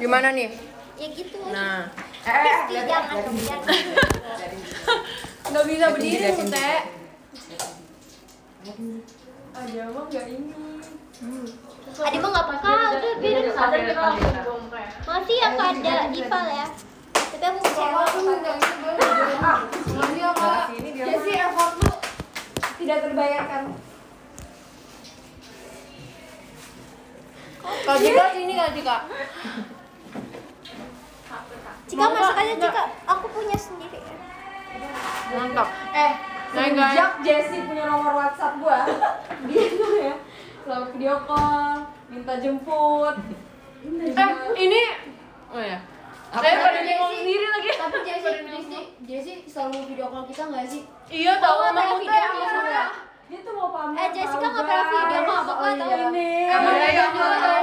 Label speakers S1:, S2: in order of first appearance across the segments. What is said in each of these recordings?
S1: Gimana nih?
S2: Ya gitu.
S1: Nah,
S2: Kristi jangan kemudian.
S1: nggak bisa berdiri Mute.
S3: Ada emang nggak ini.
S2: Adi mah nggak apa-apa, udah biarin. Masih ya ada Dival ya. Tapi aku kecewa.
S3: Makasih ya kak. Jesse effort lu tidak terbayarkan.
S1: Kak Jika sini Kak Jika.
S2: Cika masuk aja Cika. Aku punya sendiri.
S1: Mantap.
S3: Eh,
S1: Nah, guys.
S3: sejak Jesse punya nomor WhatsApp gua, dia tuh ya selalu video call, minta jemput.
S1: Eh, ini Oh ya. Saya pada bingung sendiri lagi.
S4: Tapi Jesse, Jesse, Jesse selalu video call kita nggak sih?
S1: Iya tahu
S2: nggak
S1: sama Iya.
S3: Dia tuh mau pamer.
S2: Eh, Jessica
S3: tau,
S2: nggak pernah video sama gua,
S3: Oh,
S2: tau.
S3: Ini.
S1: Emang
S3: Ini
S1: iya,
S3: juga.
S1: iya.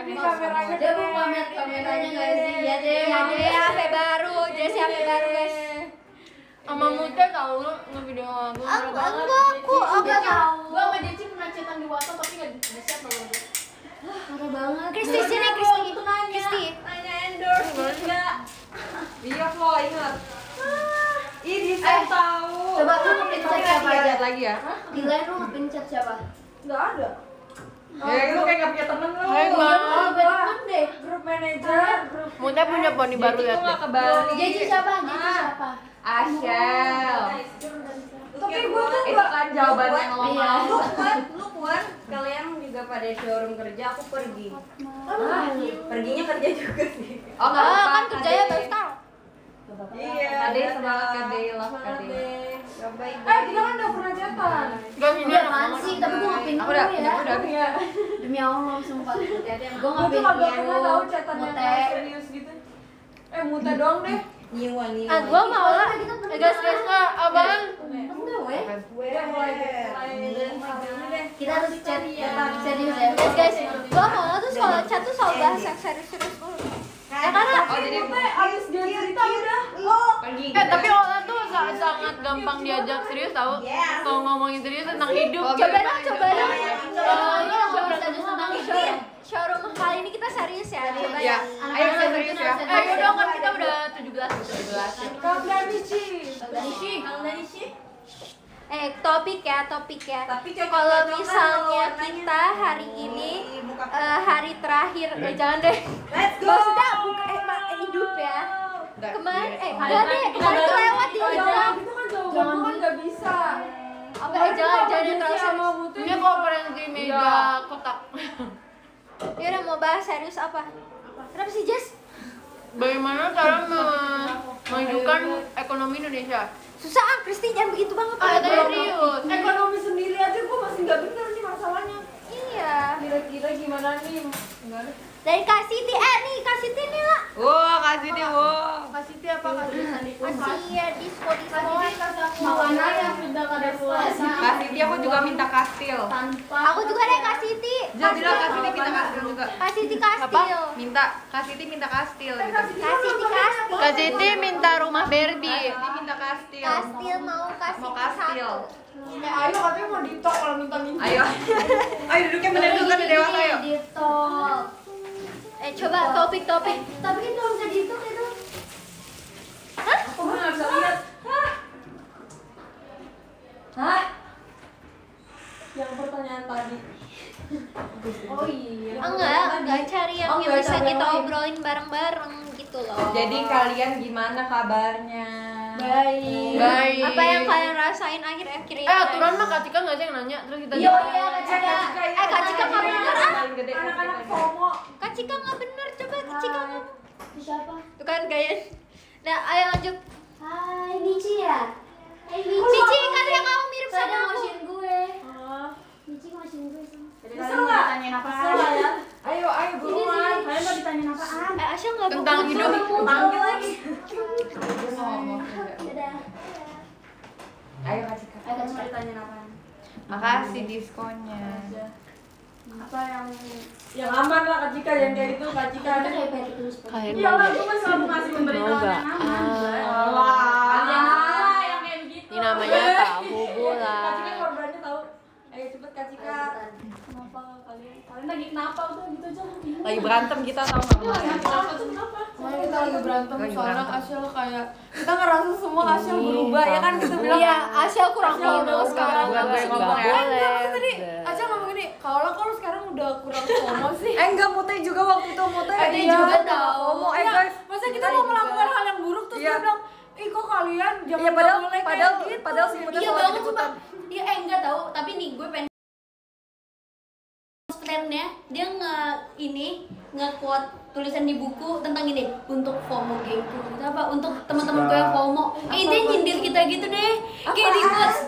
S3: Ini kamera
S4: Dia mau pamer kameranya nggak sih? Ya deh,
S2: Ya deh, HP baru, Jesse HP baru guys.
S1: Sama Mute tahu lu ngevideo aku.
S2: Enggak, aku agak tahu.
S4: Gua sama Jesse pernah chatan di WhatsApp tapi nggak di-chat sama gue. Parah banget.
S2: Kristi sini, Kristi. Kristi.
S3: Nanya endorse enggak? Iya kok ingat. Ih, dia
S4: Eh,
S3: tahu.
S4: Coba lu nge-chat siapa aja?
S1: lagi ya.
S4: Di line lu nge-chat siapa?
S3: Enggak ada. Ya, lu kayak gak punya temen lu.
S1: Hai, Bang.
S4: Oh, temen deh.
S3: Grup manager, grup
S1: punya poni baru
S3: ke Bali.
S4: Jesse siapa? Jesse siapa?
S3: Ashel. Tapi gue tuh
S5: itu
S3: gak
S5: kan jawaban yang lo
S4: Iya.
S5: mau lu kuat lu kuat kalian juga pada showroom kerja aku pergi perginya kerja juga sih
S2: Oh, enggak, kan kerjanya baru tahu.
S5: Iya
S3: Kade semangat Kade, love Kade.
S5: Ya,
S3: Eh, kita kan udah pernah chatan.
S1: Gak ini
S4: Dia apaan sih? Tapi gue nggak
S3: Aku udah,
S4: ya.
S3: udah, udah.
S4: Demi Allah, sumpah. Gue
S3: Gue
S4: nggak
S3: tuh kagak
S4: pintu.
S3: pernah tahu chatan yang serius gitu. Eh, muta doang deh.
S5: nyiwa nyiwa
S2: Ah, gua mau lah.
S1: Eh guys, guys, Kak, apaan?
S4: Enggak, weh.
S5: gue
S4: Kita harus chat serius ya.
S2: Guys, guys, gua mau tuh soal chat tuh soal bahas yang serius-serius dulu. Ya karena
S3: Oh, jadi abis dia cerita udah.
S5: pergi
S1: Eh tapi Ola tuh sa- sangat gampang diajak serius tahu. Kalau ngomongin serius tentang hidup.
S2: coba dong, coba dong.
S4: Oh, yang mau serius tentang
S2: Showroom, showroom kali ini kita serius ya, coba ya.
S1: Ayo kita serius ya. Eh yaudah kan kita udah 17 17.
S3: Kak Danici.
S5: Kang Dani sih
S2: Eh, topik ya, topik ya.
S5: Tapi
S2: Kalau
S5: cocokan
S2: misalnya
S5: kalau
S2: kita hari ini
S5: di
S2: eh, hari terakhir, eh jangan deh.
S5: let's go
S2: Maksudnya bukan eh, ma- eh, hidup ya. Kemarin eh enggak deh, kemarin tuh lewat di
S3: Jangan
S2: Instagram.
S3: gitu kan jawaban gue kan gak bisa.
S2: Apa eh jangan jangan yang terlalu
S3: sama
S2: serius.
S3: Mutu.
S1: Ini konferensi meja kotak.
S2: Ya udah mau bahas serius apa? Kenapa sih Jess?
S1: Bagaimana cara me- memajukan ekonomi Indonesia?
S2: Susah ah, Kristi jangan begitu banget.
S1: Ah, serius.
S3: Ekonomi sendiri aja gue masih gak bener nih masalahnya.
S2: Iya.
S3: Kira-kira gimana nih? Enggak.
S2: Dari Kak Siti, eh nih Kak Siti nih lah.
S1: Wah, kasih nih, wah. Kasih dia apa kasih?
S2: Masih ya disco disco.
S4: Mana yang sudah kada puasa
S3: Kasih dia aku juga minta kastil.
S4: tanpa
S2: Aku juga deh Kak Siti.
S3: Jadi lah kasih dia minta kastil juga.
S2: Kak Siti kastil.
S3: Minta kasih dia minta kastil gitu.
S2: Kak Siti kastil.
S1: Kak Siti minta rumah Barbie.
S3: Dia minta kastil.
S2: Kastil mau kasih
S3: Mau kastil. Eh, ayo katanya mau ditok kalau minta-minta. Ayo. ayo duduknya bener dulu kan dewasa yuk.
S4: di tol.
S2: Eh coba topik-topik.
S4: Tapi kan kalau bisa di tol itu
S3: Aku nggak bisa lihat. Hah? Hah? Yang pertanyaan tadi.
S4: Oh iya.
S2: Enggak, enggak cari yang
S3: Oh,
S2: yang
S3: nggak
S2: bisa
S3: cari
S2: kita
S3: yang lain.
S2: obrolin bareng-bareng gitu loh.
S3: Jadi kalian gimana kabarnya?
S4: Baik.
S1: Baik.
S2: apa yang kalian rasain akhir-akhir ini?
S1: Eh, aturan mah Kak Cika nggak sih yang nanya? Terus kita
S4: Iya, iya, Kak Cika.
S2: Eh, Kak Cika ah.
S3: Anak-anak
S2: Cika nggak bener, coba Kak Cika ngomong.
S4: Siapa?
S2: Tuh kan gaya. Nah, ayo lanjut.
S4: Hai, Michi ya? Hai, Michi.
S2: Cici, katanya kamu mirip sama aku.
S4: ngasihin gue.
S3: Ah,
S4: Michi ngasihin gue sama.
S3: Kesel nggak?
S5: ditanyain apaan?
S3: Ya? Ayo, ayo buruan.
S5: kalian mau ditanyain apaan
S2: Eh, Asya nggak mau
S1: Tentang
S2: ngomong.
S1: hidup.
S5: panggil lagi
S4: Dadah.
S3: Ayo kasih Kak.
S4: Ayo, Kak
S5: mau
S4: Cika.
S5: ditanyain apaan
S3: Makasih diskonnya.
S5: Apa yang
S3: Yang aman lah Kak Cika, yang kayak gitu Kak Cika.
S4: Kita kayak
S5: Iya lah, gue kan selalu ngasih pemberitahuan yang aman. Kalian semua yang kayak begitu.
S1: Ini namanya tahu
S3: Kak Cika korbannya. Ayo cepet Kak Cika. Kenapa kalian? Kalian lagi kenapa udah gitu aja
S5: lagi berantem kita tau nggak kemarin
S1: Makanya kita lagi berantem
S5: Lagi
S1: soalnya. Asyel kayak kita ngerasa semua Asyel berubah ya kan kita bilang
S4: Iya, Asia kurang FOMO sekarang.
S5: Bukan gue ngomong ya.
S1: Eh, tadi Asyel ngomong gini, kalau kalau sekarang udah kurang FOMO sih
S5: eh enggak mute juga waktu itu mute
S1: Ada
S5: Iya.
S1: juga tahu.
S5: FOMO eh
S1: Iya,
S5: guys
S1: Masa kita mau melakukan hal yang buruk terus
S5: Iya.
S1: dia bilang, ih kok kalian jangan
S5: Iya padahal
S1: boleh kayak
S5: padahal
S1: gitu.
S5: padahal si mute
S4: Iya
S5: selalu
S4: banget
S5: ikut-ikutan.
S4: sumpah. Iya eh enggak tahu, tapi nih gue pengen stand-nya dia nge ini nge-quote tulisan di buku tentang ini untuk FOMO gengku apa? Untuk teman-teman gue yang FOMO. Eh dia nyindir kita gitu deh. Kayak di kelas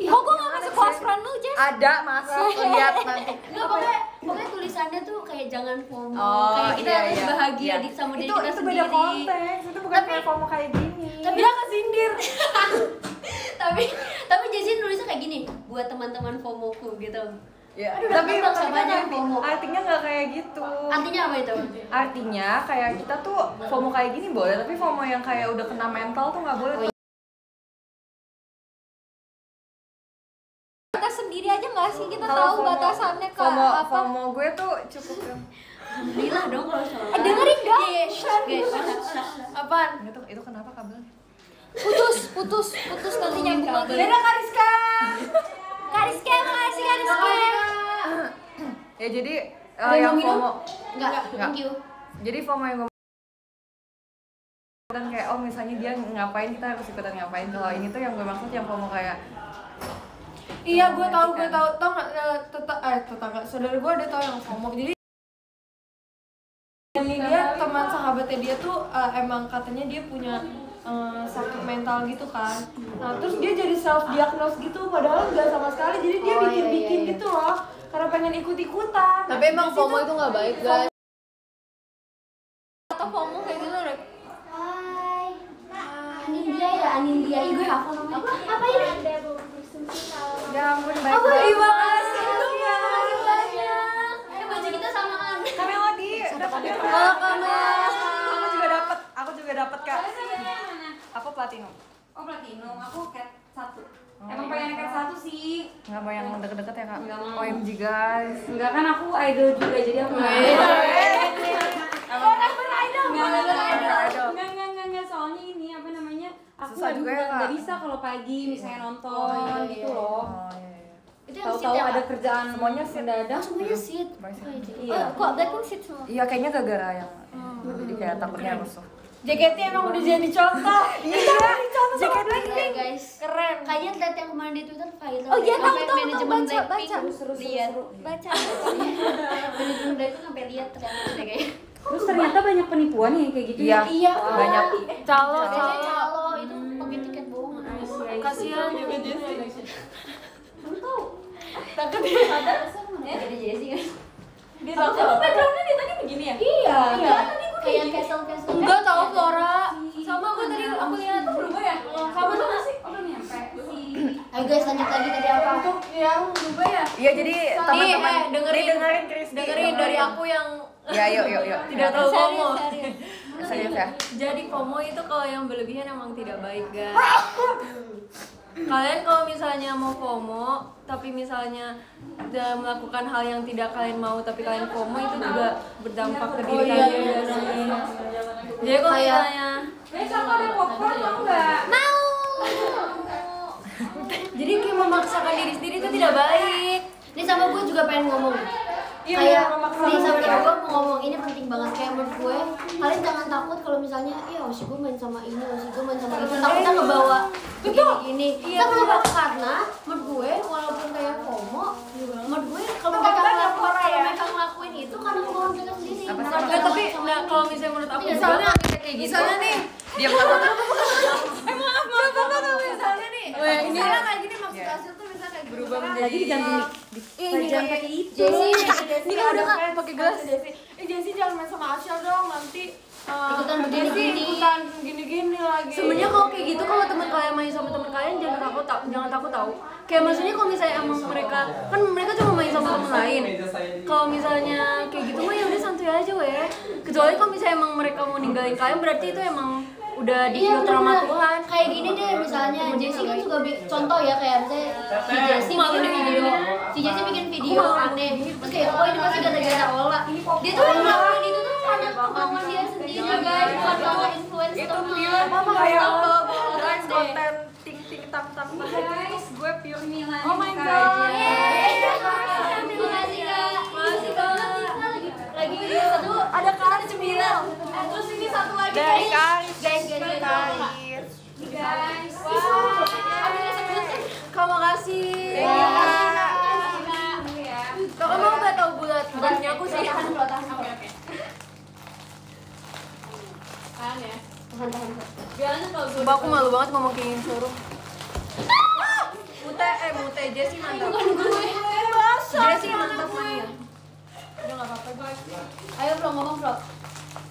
S4: kok gue gak masuk kelas front lu Jess
S5: ada masuk lihat nanti
S4: Enggak, pokoknya, pokoknya tulisannya tuh kayak jangan FOMO
S5: Oh,
S4: kayak kita
S5: iya,
S4: harus
S5: iya.
S4: bahagia
S5: Iya.
S4: di sama diri
S5: itu
S4: kita
S5: itu
S4: sendiri
S5: beda konteks itu bukan
S4: Tapi-
S5: kayak FOMO kayak gini
S4: tapi dia kesindir tapi tapi Jessie nulisnya kayak gini buat teman-teman FOMOku gitu
S5: Ya,
S4: Aduh,
S5: tapi
S4: FOMO?
S5: artinya nggak kayak gitu.
S4: artinya apa itu
S5: Artinya kayak kita tuh FOMO kayak gini boleh, tapi FOMO yang kayak udah kena mental tuh nggak boleh. tuh.
S4: Nggak sih? Kita
S5: Kalau
S4: tahu
S5: FOMO-
S4: batasannya ke
S5: FOMO,
S4: apa?
S5: FOMO gue tuh cukup
S4: alhamdulillah dong kalau soal eh, dengerin dong. guys
S1: Apaan?
S5: itu itu kenapa kabelnya?
S4: putus putus putus nanti nyambung lagi.
S1: Dadah Kariska.
S4: Kariske makasih Kariske
S5: Ya jadi
S4: Ada
S5: yang
S4: yang minum?
S5: FOMO.
S4: Enggak thank you.
S5: Jadi FOMO yang gue kan kayak oh misalnya dia ngapain kita harus ikutan ngapain. Kalau ini tuh yang gue maksud yang FOMO kayak
S1: Iya, gue tahu, gue tahu. Tahu nggak eh, tetap eh tetangga saudara gue ada tahu yang FOMO. Jadi ini dia teman sahabatnya dia tuh eh, emang katanya dia punya eh, sakit mental gitu kan. Nah, terus dia jadi self diagnose gitu padahal nggak sama sekali. Jadi dia
S4: Oh, iya,
S1: bikin-bikin
S4: iya, iya.
S1: gitu loh karena pengen ikut-ikutan.
S6: Tapi emang FOMO itu nggak baik guys.
S1: atau FOMO kayak gitu deh.
S4: Hai Anindya ya Anindya Ih, gue hafal namanya apa ini
S5: ya ampun baik
S4: apa
S5: banget.
S4: terima kasih terima kasih banyak eh baju kita samaan
S5: Kamelody dapat
S4: oh kamu
S5: aku juga dapat aku juga dapat kak aku platinum
S3: Oh platinum, aku cat satu.
S5: Oh,
S3: Emang
S5: iya.
S3: pengen cat satu sih.
S5: nggak mau yang deket-deket ya kak
S3: Nggak mau.
S5: OMG guys
S3: Enggak kan aku idol juga jadi aku nggak.
S5: Emang
S3: Enggak, enggak,
S5: Idol.
S3: enggak, enggak, enggak, enggak, enggak, soalnya ini apa namanya? Aku
S5: Susah
S3: nggak
S5: juga ya,
S3: nggak- nggak
S5: Kak.
S3: bisa kalau pagi misalnya nonton
S4: Oh, iya,
S3: gitu
S4: iya.
S3: loh.
S5: Oh, iya, iya.
S4: itu
S3: Tahu-tahu ada kerjaan
S5: Semuanya seat.
S3: mendadak.
S4: Oh, semuanya seat.
S5: Semuanya seat.
S4: Oh, iya.
S3: Iya.
S4: Oh, kok Blackpink seat semua?
S5: Iya kayaknya gara-gara yang jadi kayak takutnya rusuh.
S1: JKT emang udah jadi contoh. Iya, JKT
S4: Iya, guys.
S1: keren.
S4: Kayaknya lihat yang kemarin di Twitter viral. Oh, iya, ya, tahu, tahu, tahu, manajemen baca, baca. lihat. Baca. manajemen Blackpink sampai lihat ternyata kayaknya.
S3: Terus ternyata banyak penipuan ya kayak gitu
S5: Iya.
S3: ya.
S4: Iya,
S5: Banyak.
S1: Calo, calo.
S4: calo itu pakai tiket.
S1: Kasihan juga.
S4: Kamu tahu?
S1: Takut dia.
S4: Ada Jessie kan?
S1: Dia takut.
S3: backgroundnya dia tadi begini ya?
S4: Iya. Iya. Kayak castle castle.
S1: Enggak tahu Flora. Sama aku tadi aku lihat.
S3: Berubah ya?
S1: Sama tuh
S3: sih? Oh belum nyampe.
S4: Ayo guys lanjut lagi tadi apa?
S1: Untuk yang berubah ya.
S5: Iya jadi teman-teman
S1: eh, dengerin.
S5: Dengerin Chris
S1: Dengerin dari aku yang
S5: Ya yuk yuk yuk.
S1: tidak tahu FOMO.
S4: Serius,
S5: ya.
S1: Jadi FOMO itu kalau yang berlebihan emang tidak baik guys. Kalian kalau misalnya mau FOMO, tapi misalnya udah melakukan hal yang tidak kalian mau tapi kalian FOMO itu juga berdampak ke diri kalian juga sih. Jadi kalau misalnya
S3: aku ada popcorn mau nggak?
S4: Mau.
S1: jadi kayak memaksakan diri sendiri itu tidak baik.
S4: Ini sama gue juga pengen ngomong.
S1: Iya,
S4: kayak
S1: diri.
S4: temen gue mau ngomong ini penting banget. Kayak menurut gue kalian jangan takut kalau misalnya iya osi gue main sama ini osi gue main sama itu takutnya ngebawa gini gini
S1: Iya,
S4: kita ngebawa karena menurut gue walaupun kayak FOMO menurut gue kalau mereka ngelakuin kalau mereka ngelakuin itu karena kemauan mereka sendiri.
S1: Nah, tapi
S4: sama
S1: nah, kalau misalnya menurut aku
S4: Iya,
S1: misalnya
S4: sama kayak gitu.
S1: misalnya nih
S5: Diam apa
S1: misalnya nih ini misalnya kayak gini maksud hasil tuh berubah menjadi
S3: Jadi jangan
S1: Ih, ini
S3: jangan pakai itu.
S4: Jessie
S1: ini kan
S4: udah nggak
S1: pakai gelas. Eh Jessie jangan main sama Asyel dong. Nanti uh,
S4: Ikutan begini-gini.
S1: ikutan gini-gini lagi. Sebenarnya kalau kayak gitu kalau teman kalian main sama teman kalian jangan takut tau jangan takut tahu kayak maksudnya kalau misalnya emang mereka kan mereka cuma main sama teman lain. Kalau misalnya kayak gitu mah ya udah santuy aja weh. Kecuali kalau misalnya emang mereka mau ninggalin kalian berarti itu emang udah di
S4: Iya
S1: filter sama. Tuhan.
S4: Kayak gini deh misalnya. Jessie kan suka bi- contoh ya kayak misalnya si Jessie bikin video, si Jessie bikin video aneh, terus kayak oh ini pasti gara-gara Ola. Dia tuh ngelakuin itu tuh karena kemauan dia sendiri guys, bukan karena influence
S5: itu
S4: Mama
S5: kayak
S4: deh.
S5: konten ting ting tam tam guys. Gue pure Milan oh my
S4: Yeay. Satu ada kak cemilan. Terus ini satu lagi
S5: dari
S4: guys.
S5: Karis
S4: Guys, guys, guys.
S5: Karis
S4: Guys. Wow.
S1: Makasih Kakak mau gak tau bulat bulatnya aku sih
S4: tahan bro, tahan
S6: ya.
S4: Tahan, tahan,
S1: Sumpah aku malu banget ngomong kayak gini showroom. Mute, eh Mute, Jessie mantap.
S4: Bukan gue.
S1: Jessie mantap Udah gak apa-apa
S4: Ayo bro ngomong bro.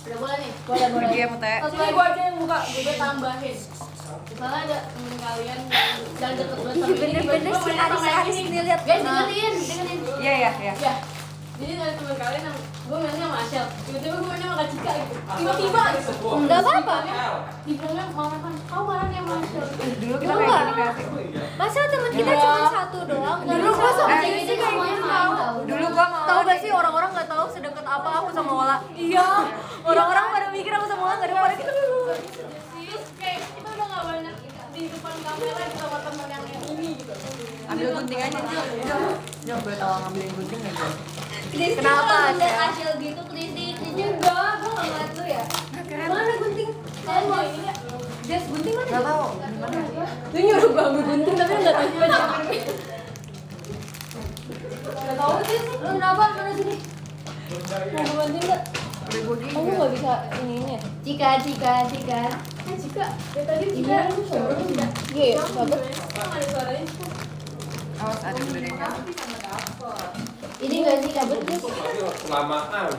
S6: udah boleh nih.
S4: Boleh boleh.
S5: ya Mute
S6: Ini gue aja yang buka, gue tambahin. Misalnya ada temen kalian yang jangan deket banget sama ini,
S1: bener-bener
S6: tiba-tiba
S1: si
S6: mainnya sama yang
S1: Aris-Aris
S6: ini.
S1: ini lihat
S4: Guys dengerin, dengerin.
S5: iya iya iya
S6: Ya, jadi ada temen kalian yang gue mainnya sama Ashel, tiba-tiba gue mainnya sama Kak Cika gitu. Tiba-tiba gitu.
S1: Enggak apa-apa
S6: Dibilangnya mama kan, kau marahnya sama Ashel.
S5: dulu kita main gini kreatif
S1: Masa temen kita cuma satu doang? Dulu gua sama kayak gitu
S4: main
S1: tau
S4: tau.
S5: dulu gua mau
S1: Tahu gak sih orang-orang gak tahu sedekat apa aku sama Ola? Iya. Orang-orang pada mikir aku sama Ola gak ada pada.
S6: Terus kayak kita udah gak banyak di depan kamera sama temen yang ini gitu.
S5: ambil gunting aja Jul Jul Jul gue tau ngambilin gunting ya Jul
S1: Kenapa,
S4: Ada gitu Kristi.
S6: Enggak, gue gak ngeliat lu ya.
S1: Mana gunting?
S6: Kalian mau ini gak?
S1: Jas gunting mana?
S5: Gak tau
S1: Lu nyuruh gue ambil gunting tapi lu gak tahu juga
S6: Gak tau sih,
S1: Lu kenapa? Mana sini? Mau gue gak?
S5: udah gue
S1: gak bisa ini ini ya?
S4: Cika, Cika, Cika.
S6: Eh Cika, dari tadi Cika.
S1: Iya, ya,
S6: Kok gak ada suaranya?
S5: Awas ada bedanya
S4: Ini gak sih kabut guys?
S7: kelamaan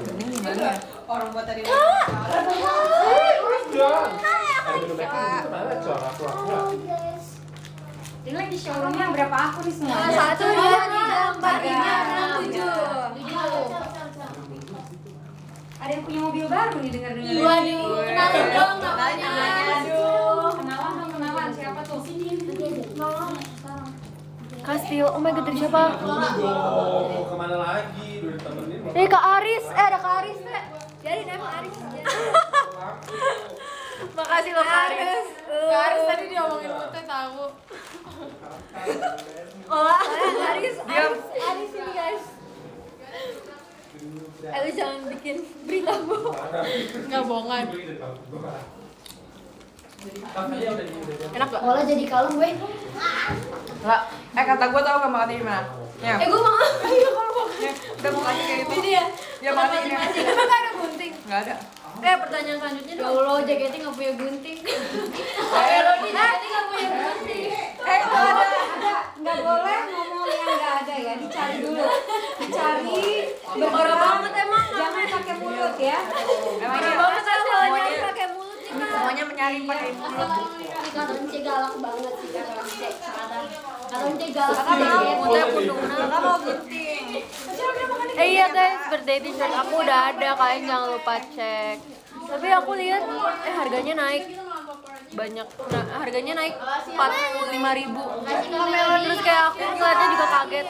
S5: ya?
S3: Orang buat tadi.
S7: Coba pura-pura.
S3: Ini lagi showroomnya berapa akun nih semua?
S1: Satu, dua, tiga, empat, lima, enam, tujuh.
S3: Ada yang punya mobil baru nih dengar-dengar.
S4: Waduh, kenalin dong namanya.
S3: Kenalan dong kenalan siapa tuh?
S1: Kastil, oh my god dari siapa?
S7: Aduh, ke mana lagi? Udah ditemenin.
S1: Eh Kak Aris, eh ada Kak Aris teh Jadi emang Aris Makasih loh Kak Aris
S6: Kak Aris tadi dia ngomongin putih tahu.
S1: Oh, Aris, Aris, Aris ini guys Eh lu jangan bikin berita bu
S6: Enggak bohongan.
S1: Enak gak?
S4: Olah jadi kalem gue.
S5: Lah, eh kata gue tau gak makannya gimana? Ya,
S4: Eh gue mau.
S5: ya, udah makannya kayak gitu
S1: Ini ya
S5: Ya makannya ini aja
S1: Emang gak ada gunting?
S5: Gak ada
S1: Eh pertanyaan selanjutnya
S4: Ya
S1: dong
S4: Allah, jaketnya gak punya gunting.
S1: Eh Rodi jaketnya gak punya gunting
S3: Eh, itu ada, ada. Nggak boleh ngomong yang nggak ada ya, dicari dulu. Dicari.
S1: Parah banget emang
S3: Jangan pakai mulut ya.
S5: Iya?
S1: banget asalnya
S5: Semuanya-
S1: pakai mulut
S5: Semuanya menyari pakai mulut
S4: Once galak banget sih galak
S1: mau,
S5: Kakak gunting
S1: Eh iya guys, birthday t-shirt aku udah ada, kalian jangan lupa cek. Tapi aku lihat eh harganya naik banyak, nah, harganya naik 45 ribu. Terus kayak aku ngeliatnya juga kaget.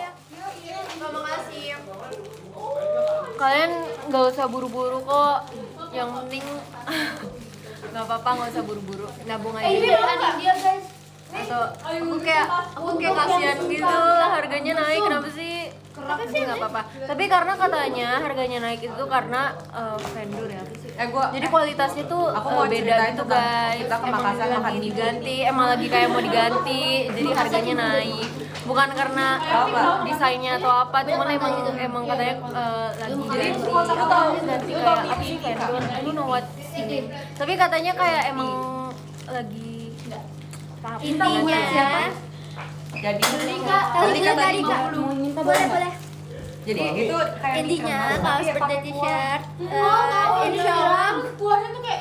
S1: Kalian nggak usah buru-buru kok. Yang penting nggak apa-apa nggak usah buru-buru. Nabung aja.
S4: Eh ini guys.
S1: Atau aku kayak aku kayak kasihan gitu harganya naik kenapa sih? Tapi sih nggak apa-apa. Tapi karena katanya harganya naik itu karena eh, vendor ya apa sih?
S5: Eh gue
S1: Jadi kualitasnya tuh
S5: Aku
S1: eh,
S5: mau
S1: beda gitu guys.
S5: kita ke
S1: Emang
S5: Makassar
S1: lagi
S5: makan mie.
S1: diganti, emang lagi kayak mau diganti, jadi harganya naik. Bukan karena
S5: Apa?
S1: desainnya atau apa, cuman emang emang katanya eh, lagi ganti. Aku tahu ganti kayak apa sih vendor? I don't know what ini. Tapi katanya kayak emang lagi
S4: Intinya
S5: Jadi
S1: Tadi
S5: Kak
S1: tadi kak, boleh boleh.
S5: Jadi itu kayak
S1: Intinya kaos birthday t-shirt, insya Allah
S6: Buahnya tuh kayak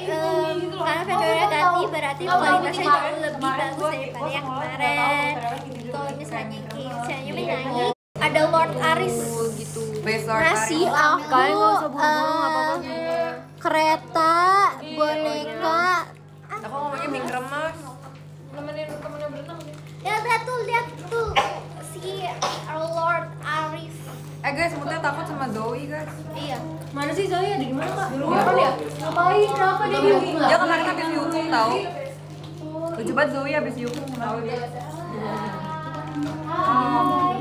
S1: karena vendornya ganti berarti kualitasnya jauh lebih bagus daripada yang kemarin. Kalau misalnya kayak misalnya menyanyi ada Lord Aris. gitu. Ngasih aku nemenin temennya berenang ya lihat tuh lihat tuh
S5: si Lord
S1: Arif eh
S5: guys sebutnya takut sama Zoe guys.
S2: Iya.
S1: Mana sih Zoe? Ada di mana kak? Di rumah ya? Ngapain? Kenapa dia di rumah
S5: dia kemarin kan habis dihukum tau. Lucu banget Zoe habis dihukum tau dia? Hai.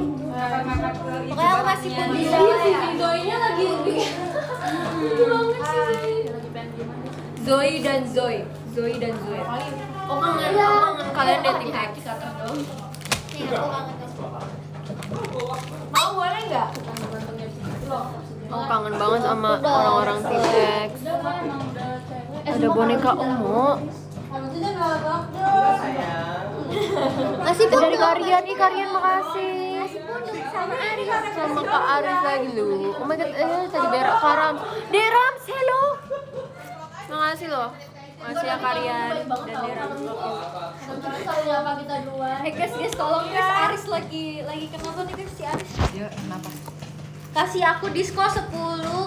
S4: Pokoknya aku masih pun di
S1: sana
S4: ya.
S1: Zoe-nya lagi. Iya. Bikin. Zoe. Dan Zoe. Zoe dan Zoe. Oh kangen, oh, kangen kalian dating apps
S4: Nih, aku kangen
S6: Mau boleh nggak?
S1: Aku kangen banget sama orang-orang T-Rex Ada boneka Omo Nasi pun dari Karian, ih Karian makasih.
S4: Sama Aris.
S1: Sama Kak Aris lagi lu Oh my god, eh tadi berak Karam Derams, hello. Makasih loh Makasih ya Karian dan Derams
S4: Terus kalau nyapa kita duluan.
S1: Eh guys, guys tolong guys Aris lagi lagi kenapa nih guys si Aris
S5: Dia kenapa?
S4: Kasih aku disko 10,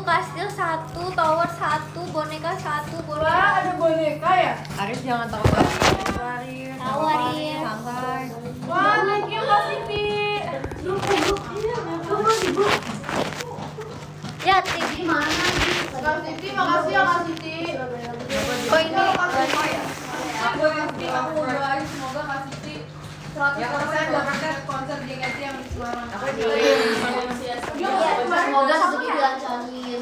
S4: kastil 1, tower 1, boneka 1, boneka.
S6: Wah, ada boneka ya?
S5: Aris jangan tahu Aris. Aris.
S4: Tahu, Aris.
S5: Santai.
S6: Wah, thank you Kak Siti.
S4: Ya, TV mana?
S6: Kak Siti, makasih ya Kak Siti.
S4: Oh ini.
S6: Aku doain semoga Kak Siti 100% dapat konser JKT yang di Semarang. Aku
S4: Semoga satu dilancarin.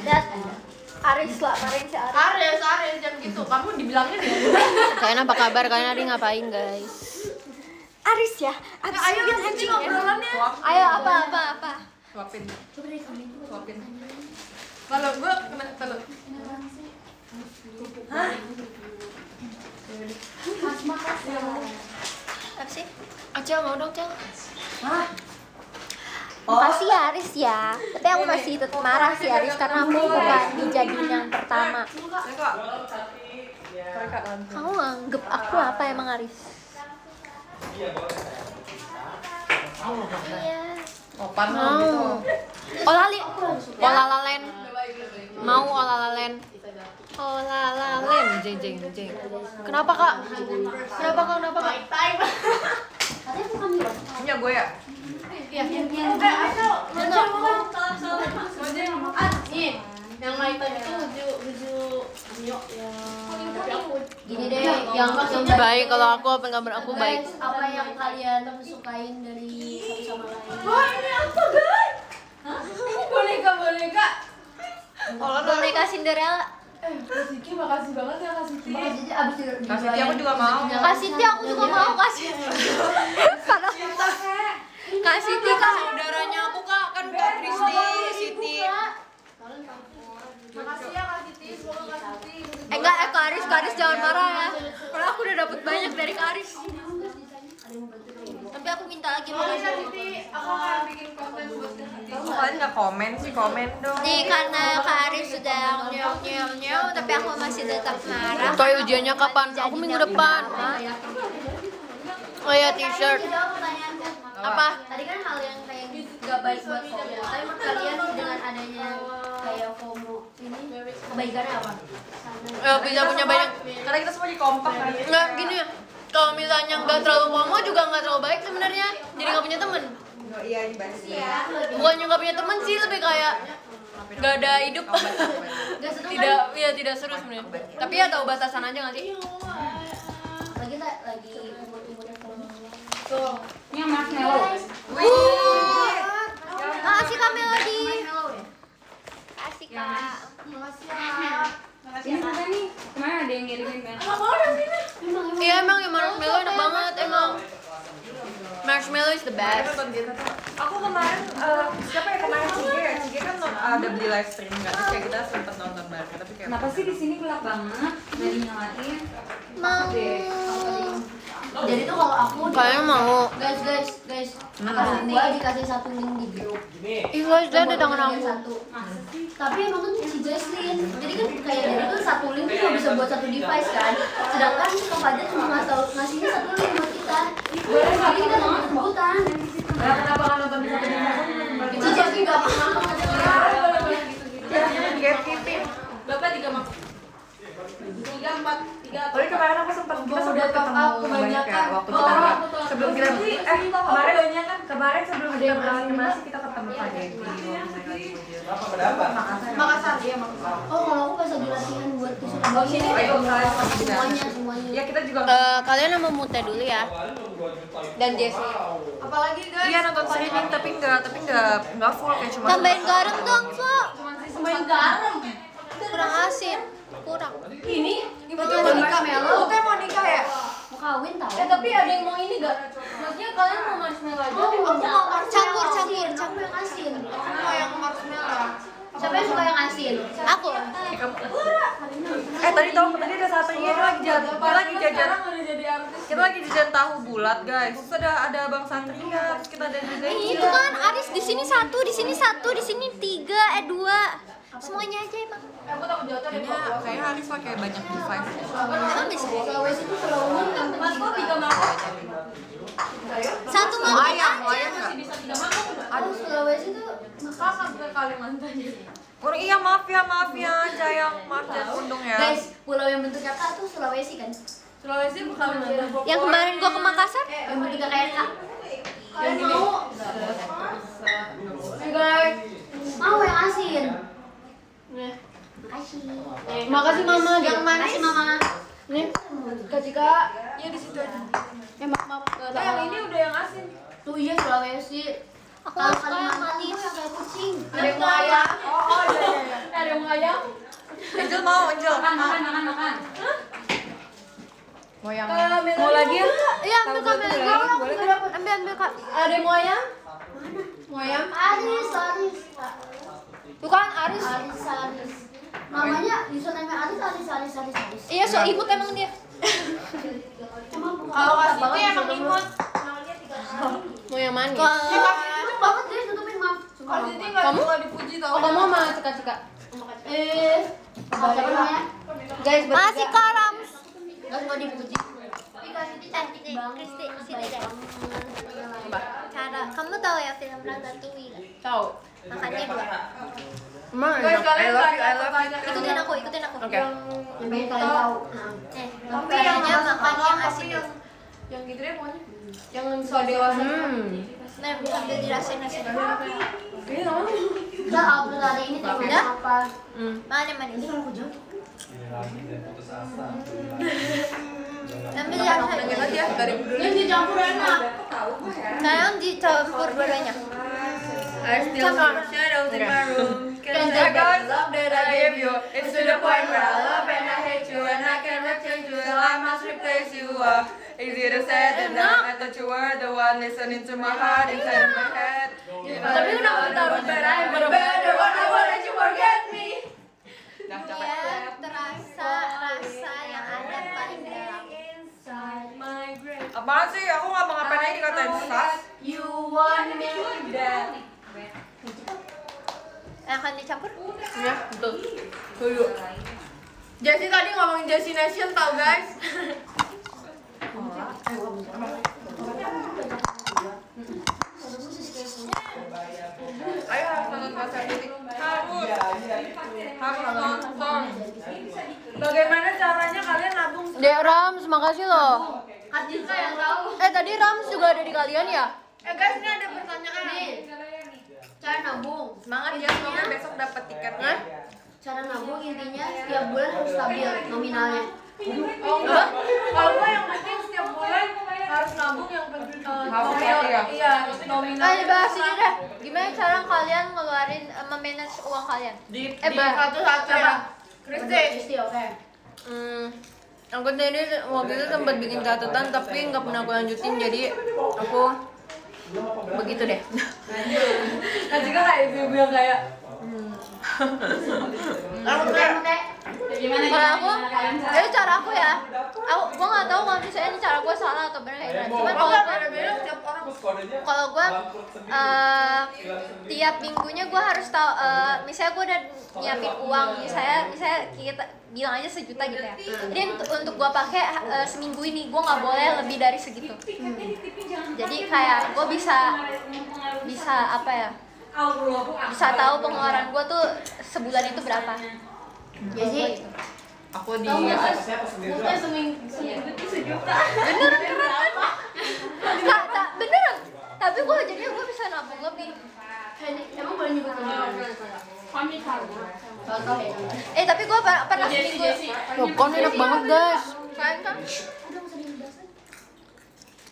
S4: Dan Aris lah, kemarin si Aris.
S6: Ares, Ares, jangan gitu. Kamu dibilangin ya?
S1: Kalian apa kabar? Kalian hari ngapain guys?
S4: Aris ya. Aris
S6: Ayo lanjutin ngobrolannya.
S4: Ayo apa apa apa.
S5: Suapin. Suapin.
S6: Kalau gua kena kalau
S4: Apa sih?
S1: Acel mau dong Cel
S4: Makasih ya Aris ya. Tapi aku masih tetap marah sih Aris karena aku bukan dijadiin yang pertama. Kamu anggap aku apa emang Aris? Iya.
S5: Opan
S1: Mau
S5: gitu.
S1: Olali Olalalen Mau olalalen Olalalen Jeng jeng jeng Kenapa kak? Kenapa kak? Kenapa kak?
S5: Punya gue ya.
S6: Iya, eh ayo. Lanjut ngomong. Ah, nih. Yang my time itu baju baju nyok ya. Tapi aku
S4: Gini deh, yang yang
S1: Baik kalau aku apa kabar aku baik
S4: apa yang kalian sukain dari satu sama lain?
S6: Wah, ini apa, guys? Ini boneka boneka.
S4: Boneka Cinderella.
S6: Eh, Kak Siti, makasih banget ya Kak Siti.
S4: Jadi abis
S5: dia aku juga mau.
S4: Kasih dia aku juga mau kasih. Padahal kasih dia kak.
S1: Saudaranya aku kak Kan kak Kristi Siti
S6: Makasih ya Kak Siti, semoga Kak Siti
S1: Eh enggak eh Kak Aris Kak Aris jangan marah ya Karena aku udah dapet banyak dari Kak Aris
S4: Tapi aku minta lagi
S6: Kak. Siti, aku akan bikin konten buat Kak Siti.
S5: Kok kalian nggak komen sih komen dong.
S4: Nih karena Kak Aris sudah nyong nyong nyong, tapi aku masih tetap marah.
S1: Toy ujiannya kapan? Aku minggu depan Oh ya t-shirt Apa?
S4: Tadi kan hal yang kayak gak baik buat FOMO. Tapi menurut kalian dengan adanya kayak FOMO ini kebaikannya apa?
S1: Eh bisa punya banyak
S5: Karena kita semua di kompak kan.
S1: Nggak gini ya kalau misalnya nggak terlalu FOMO juga nggak terlalu baik sebenarnya jadi nggak punya temen
S5: Oh, iya dibahas.
S1: bukannya nggak punya temen sih lebih kayak nggak ada hidup
S4: kan?
S1: tidak ya tidak seru sebenarnya tapi ya tahu batasan aja nggak sih
S4: Lagi tak lagi umur-umurnya FOMO.
S6: Tuh.
S4: Makasih Kak Melody. Makasih Kak.
S6: Makasih ya. Makasih ya. Kak.
S3: Kemarin ada yang ngirimin kan?
S1: iya emang ya marshmallow enak banget emang marshmallow is the best
S5: Aku kemarin eh, siapa yang kemarin Cige ya? Cige kan non- ada beli live stream kan. Terus kayak kita sempet nonton bareng tapi kayak
S3: Kenapa sih di sini gelap banget? Nggak dinyalain?
S4: Mau. Jadi tuh kalau aku
S1: kalian mau?
S4: Guys guys guys. Kalau gua dikasih satu link di grup.
S1: Ih guys dia ada tangan
S4: Yang
S1: aku.
S4: satu. Tapi emang kan si Jocelyn jadi kan kayak dari tuh satu link tuh cuma bisa buat satu device kan. Sedangkan Fajar cuma tahu ngasihnya satu link buat kita. Jadi kita nggak sebutan
S6: Kenapa nggak nonton di satu
S4: si Jocelyn nggak paham
S5: gatekeeping.
S6: Bapak tiga mak. Tiga empat tiga.
S5: Tapi kemarin aku sempat kita sempat ketemu banyak
S6: kebanyakan.
S5: ya waktu
S6: Oh,
S5: kita
S6: betul.
S5: sebelum kita
S6: Tapi
S5: eh kemarin kemarin kemarin sebelum kita berangkat kita ketemu lagi ujian.
S1: Apa berapa?
S5: Makassar.
S6: Makassar iya Makassar.
S4: Oh, kalau aku pas lagi latihan buat ke
S5: Oh, sini.
S4: Semuanya, semuanya.
S5: Ya kita juga
S2: Eh, kalian sama Mute dulu ya dan Jesse
S6: Apalagi guys?
S5: Iya nonton streaming tapi enggak tapi enggak enggak full kayak cuma
S2: tambahin garam dong so
S4: Main garam.
S2: kurang asin kurang.
S6: Ini?
S4: Itu
S6: Monica.
S4: Marshmallow.
S6: Itu mau nikah ya?
S4: Mau kawin tau?
S2: eh tapi ada yang mau ini gak maksudnya kalian mau marshmallow aja?
S4: Aku mau marshmallow.
S2: Campur, campur,
S4: Aku yang asin.
S6: Aku mau yang marshmallow.
S4: Siapa yang suka yang asin?
S2: aku.
S5: Eh tadi tahu tadi ada satu ini dia lagi jajan kita lagi jajan. kita lagi jajan tahu bulat guys. Terus ada ada bang Satria, terus kita ada jajan
S2: itu kan Aris di sini satu di sini satu di sini tiga eh dua. Semuanya aja emang
S5: Kayaknya kayaknya Haris pakai banyak device.
S2: emang bisa
S6: mangkok?
S2: satu
S5: Mau
S2: mau
S5: ayam, mau ayam nggak?
S6: Bisa tiga mangkok nggak?
S4: Aduh, Sulawesi itu
S6: Kakak ke Kalimantan.
S5: Oh iya maaf ya maaf ya Jayang maaf jangan undung ya.
S4: Guys, pulau yang bentuknya K tuh Sulawesi kan?
S6: Sulawesi bukan Kalimantan.
S2: yang kemarin gua ke Makassar
S4: Yang bentuknya kayak K.
S6: Kalian mau?
S4: Eh guys, mau yang asin.
S6: Nih.
S4: Asin.
S2: makasih mama
S4: Yang manis mama.
S2: nih ketika
S6: Iya di situ aja.
S2: ya maaf maaf
S6: Eh, yang ini udah yang asin.
S4: Tuh iya Sulawesi.
S2: aku
S4: Kalau
S2: suka yang
S4: Kalimantan
S2: manis
S4: kayak kucing.
S6: Ada yang ayam. Oh, oh iya iya. iya.
S2: ada yang ayam
S5: Angel mau Angel.
S6: Makan makan makan.
S5: Mau yang
S2: mau lagi ya iya ambil kamera
S5: boleh.
S2: ambil ambil kak ada yang mau ayam
S6: Mau ayam?
S4: Aris, Aris.
S2: tuh kan Aris
S4: Aris, Aris. Namanya username Aris, Aris, Aris, Aris, Aris.
S2: iya so imut emang dia
S6: Kalau
S4: kasih
S6: itu emang imut.
S2: mau yang manis
S4: Lucu banget guys, tutupin maaf.
S6: Nggak
S2: Kamu?
S6: dipuji tau.
S2: oh kamu sama
S4: Eh, apa siapa namanya?
S2: guys masih karam
S4: Gak suka dipuji.
S2: Kristi, sini deh. Cara, kamu tahu ya film Ratatouille nggak?
S5: tahu.
S2: Makannya dua.
S5: Emang
S6: Guys,
S5: enak.
S6: kalian
S5: I love you, I
S6: tanya-
S5: love you.
S2: Ikutin aku, ikutin aku.
S5: Oke.
S4: Yang bikin kalian tahu.
S2: Eh,
S6: Tapi yang
S2: caranya
S6: makan
S2: yang
S6: tapi
S2: asin.
S6: yang yang gitu deh pokoknya. Yang soal dewasa.
S5: Hmm.
S2: Nah, sambil dirasain asin.
S6: Ini sama.
S4: Udah upload hari ini tengok
S2: Udah?
S4: apa.
S5: Hmm.
S4: Ini
S2: Mana manis?
S4: kan aku jauh.
S1: putus asa.
S2: Ambil yang
S5: Lanjut aja dari.
S4: Ini dicampur enak.
S2: Sayang dicampur dua-duanya.
S5: I still shadows in my room. Can't take the love that I gave you. It's to the point where I love and I hate you, and I cannot change you, so I must replace you. Uh, to say than done. I thought you were the one listening to my heart inside my head.
S2: Tapi kenapa ditaruh berat?
S5: better one. I wanted you forget me.
S2: Biar terasa rasa yang ada paling dalam.
S5: Apaan sih? Aku nggak mau ngapain aja dikatain sas.
S4: You want me that.
S2: Eh, akan dicampur?
S5: Ya, betul. Dulu.
S6: Jessie tadi ngomongin Jessie Nation tau guys.
S5: Ayo harus nonton konser titik. Harus. Harus nonton.
S6: Bagaimana caranya kalian nabung?
S2: Dek Rams, makasih loh.
S4: Adika yang tahu.
S2: Eh, tadi Rams juga ada di kalian ya?
S6: Eh guys, ini ada pertanyaan.
S4: Nih, cara nabung.
S5: Semangat ya, semoga besok dapat tiketnya.
S4: Cara nabung intinya setiap bulan harus stabil nominalnya.
S6: Oh enggak. Kalau gue yang penting setiap bulan harus nabung yang penting eh,
S5: Harus
S6: nominal.
S5: ya?
S6: Iya, nominal.
S2: Ayo bahas ini deh. Gimana cara kalian ngeluarin, eh, memanage uang kalian?
S5: Di
S2: Eh,
S5: di
S2: bah.
S6: Satu-satu ya. Kristi.
S4: Kristi oke.
S2: Hmm, aku tadi waktu itu sempat bikin catatan tapi nggak pernah aku lanjutin jadi aku begitu deh.
S6: Nah juga kayak ibu yang kayak
S4: Kamu teh. Gimana
S2: Kalau aku, itu cara aku ya. Aku, gua nggak tahu kalau misalnya ini cara gue salah atau benar kayak gimana. Cuman kalau gue, kalau gue eh, tiap minggunya gue harus tahu. eh, misalnya gue udah nyiapin uang, misalnya misalnya kita bilang aja sejuta gitu ya. Jadi untuk, untuk gue pakai eh, seminggu ini gue nggak boleh lebih dari segitu. Jadi kayak gue bisa bisa apa ya? Bisa tahu pengeluaran gue tuh sebulan itu berapa.
S4: Jadi
S5: aku di
S4: Maksudnya seminggu seminggu itu sejuta.
S2: Kak, tak beneran. tapi gue jadinya gue bisa nabung lebih
S4: Emang boleh nyebut nama? Contoh ya.
S2: Eh tapi gue pernah seminggu popcorn enak banget guys kan kan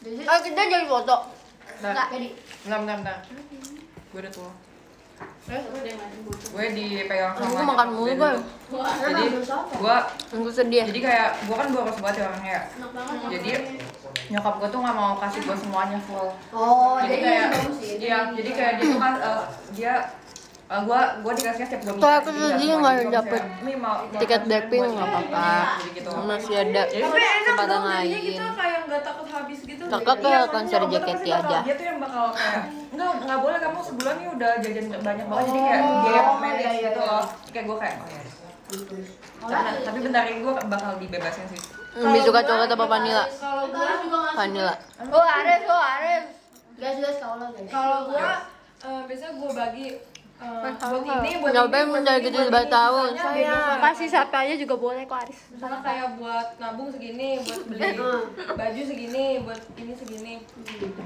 S2: Ayo kita jadi foto.
S5: Nah,
S4: Jadi,
S5: bentar, bentar, bentar. Gue udah tua. Gue dipegang sama
S2: Gue makan mulu guys
S5: Jadi, gue
S2: Gue sedih
S5: jadi kayak gue kan boros banget ya orangnya ya. Jadi nyokap gue tuh nggak mau kasih gue semuanya full.
S4: oh,
S5: jadi
S4: jadi
S5: kayak
S4: ya.
S5: iya jadi kayak dia tuh kan eh, dia uh, gue gue dikasihnya setiap dua minggu.
S2: Kayak aku
S5: Jadi
S2: nggak
S5: gitu,
S2: dapet
S5: misalnya, "Mi, mau- mau
S2: tiket Blackpink nggak
S5: ini."
S2: apa-apa
S5: gitu.
S2: masih ada kesempatan lain
S5: kayak nggak takut habis gitu.
S2: Kakak ke
S5: Iya,
S2: konser JKT aja.
S5: Dia tuh yang bakal kayak nggak nggak boleh kamu sebulan nih udah jajan banyak banget jadi kayak dia yang manage gitu loh. Kayak gue kayak oh ya. Tapi bentar ini gue bakal dibebasin sih.
S2: lebih suka coklat apa vanilla
S3: Kalau gua nggak
S2: vanilla oh Ares oh Ares
S4: Guys, guys, kau lah guys.
S6: Kalau gua eh, biasanya gua bagi eh, buat ini buat
S2: Nyobain
S6: ini,
S2: menjadi gitu
S6: ini.
S2: tahun sayang
S6: beda.
S2: kasih siapa aja juga boleh kok Aris
S6: Misalnya kayak buat nabung segini, buat beli baju segini, buat ini segini.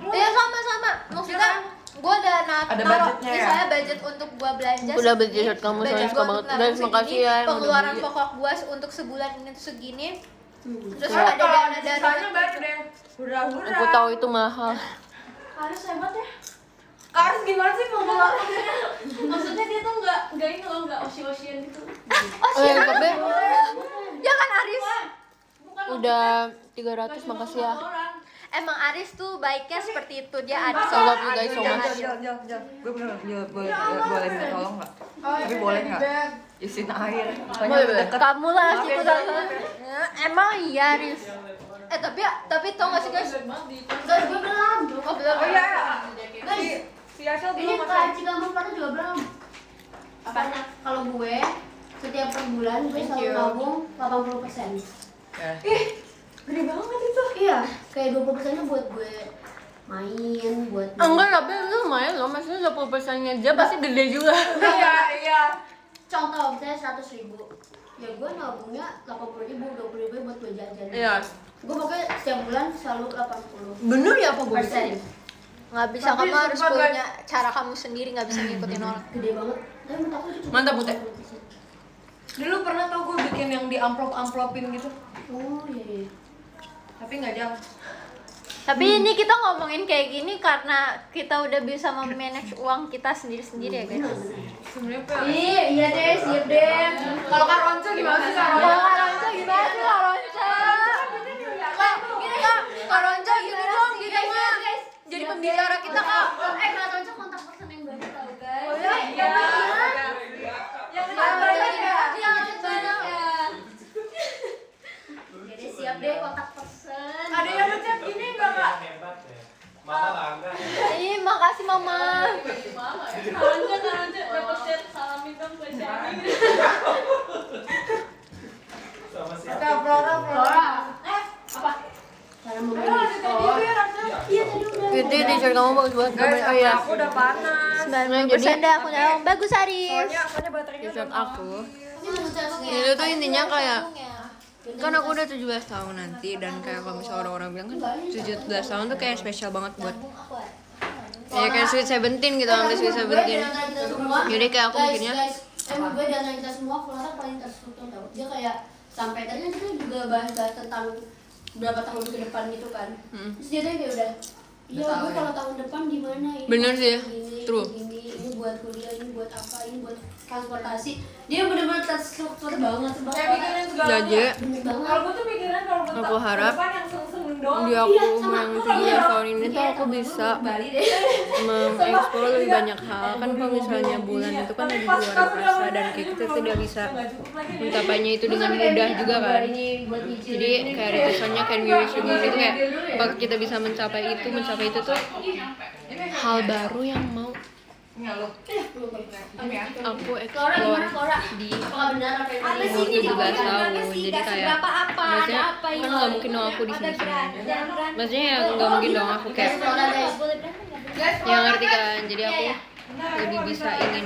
S2: Iya sama sama maksudnya gue udah na-
S5: Ada budgetnya ya?
S2: misalnya budget untuk gue belanja
S1: Udah beli
S2: segini,
S1: t-shirt kamu,
S2: budget
S1: soalnya
S2: gua
S1: suka banget. Guys,
S2: segini,
S1: makasih ya
S2: pengeluaran pokok gue untuk sebulan ini tuh segini terus ada dana
S6: sisanya
S2: darurat
S6: baru deh.
S1: Aku tahu itu mahal.
S4: Harus hebat ya.
S6: Kak Aris gimana sih mau ngomong?
S3: Maksudnya dia tuh nggak nggak ini loh nggak osi-osian gitu.
S2: oh
S1: Eh, tapi
S2: ya kan Aris
S1: udah 300 makasih ya.
S2: emang Aris tuh baiknya seperti itu dia ada
S1: I love you guys so much.
S5: Gue bener boleh boleh minta tolong nggak? Tapi boleh nggak? Isin air.
S2: Kamu lah sih Ya, emang iya Aris eh tapi tapi tau gak sih guys
S4: Guys, gue belum.
S2: oh belum
S5: Oh iya.
S4: Guys,
S5: Si Ashel
S4: ini
S5: belum
S4: Kak
S5: masuk.
S4: Cika Mufara juga belum. Apanya? Kalau gue setiap per bulan gue selalu nabung 80 persen.
S5: Ya.
S6: Gede banget itu.
S4: Iya, kayak 20 persennya buat gue main, buat
S1: Enggak, tapi itu lumayan loh. Maksudnya 20 persennya aja pasti gede juga.
S6: Iya, iya.
S4: Contoh, misalnya 100 ribu Ya gue nabungnya 80 ribu, 20 ribu buat gue jajan
S1: Iya.
S4: Gue pokoknya setiap bulan selalu 80
S1: Bener ya apa gue?
S4: persen
S2: nggak bisa
S6: Tapi
S2: kamu harus punya cara kamu sendiri nggak bisa ngikutin orang
S4: Gede banget
S1: Mantap.
S4: 80%.
S6: Dulu pernah tau gue bikin yang di amplop-amplopin gitu.
S4: Oh iya iya
S6: Tapi nggak jalan.
S2: tapi ini kita ngomongin kayak gini karena kita udah bisa memanage uang kita sendiri-sendiri ya guys?
S4: Iya, iya deh, siap deh
S6: Kalau Kak Ronco gimana sih Kak
S2: Kalau
S6: Ronco?
S2: Kak Ronco gimana sih Kak Ronco? Kak, gini Kak, Kak Ronco gini dong, Jadi pembicara kita Kak
S4: Eh, Kak Ronco kontak person yang baru tau guys
S2: Oh iya?
S6: Iya. Yang banyak ya.
S2: Iya, banyak
S4: Iya deh, siap deh kontak person
S6: Ada yang ngechat gini nggak Kak?
S8: Hebat ya. Mama bangga.
S2: Ih, makasih Mama
S3: Karanja karanja dapat chat salamin dong ke Syami.
S8: Sama si
S6: Kak Flora, Flora. Eh, apa?
S4: Cara
S6: ya.
S4: Iya tadi udah
S1: Itu t-shirt kamu bagus banget.
S5: Guys,
S1: Oh iya.
S5: aku udah panas.
S2: 90% dah aku nyolong Bagus Aris
S5: Soalnya soalnya baterainya udah
S1: aku. Itu tuh intinya kayak kan aku udah 17 tahun nanti dan kayak kalau misalnya orang-orang bilang kan 17 tahun tuh kayak spesial banget buat ya kayak Sweet Seventeen gitu ambil Sweet Seventeen Jadi kayak aku mikirnya-
S4: guys, emang gue di antara kita semua Flora paling terstruktur tau dia kayak sampai tadi kan kita juga bahas-bahas tentang berapa tahun ke depan gitu kan
S1: Hmm.
S4: terus dia tuh kayak udah iya gue kalau tahun depan gimana ini
S1: Bener sih ya,
S4: ini,
S1: true.
S4: ini ini buat kuliah ini buat apa ini buat transportasi dia bener-bener terstruktur banget
S6: mikirin segala
S1: Jadi
S4: banget.
S6: Kalau gue tuh pikiran kalau gue
S1: Aku harap
S6: depan yang seneng-seneng doang.
S1: di aku
S4: Iya, aku
S1: 17 tahun ini tuh
S4: Iya,
S1: aku bisa mengeksplor lebih banyak hal. Kan kalau misalnya bulan itu kan lagi luar angkasa dan kayak kita tidak bisa mencapainya itu dengan mudah juga kan? jadi kayak ada tulisannya can we reach the moon itu kayak apakah kita bisa mencapai itu mencapai itu tuh hal baru yang mau aku
S4: Flora gimana
S1: explore di
S4: apa yang
S2: sih ini
S1: umur 17
S2: jawabannya?
S1: tahun
S2: Gimana sih?
S1: jadi kayak
S2: berapa apa?
S1: maksudnya
S2: Ada apa
S1: kan
S2: ini?
S1: nggak mungkin dong aku di sini. maksudnya ya nggak mungkin dong aku kayak
S4: Flora guys.
S2: Boleh berantem nggak?
S1: ya ngerti kan jadi aku
S2: Iya,
S1: lebih bisa ingin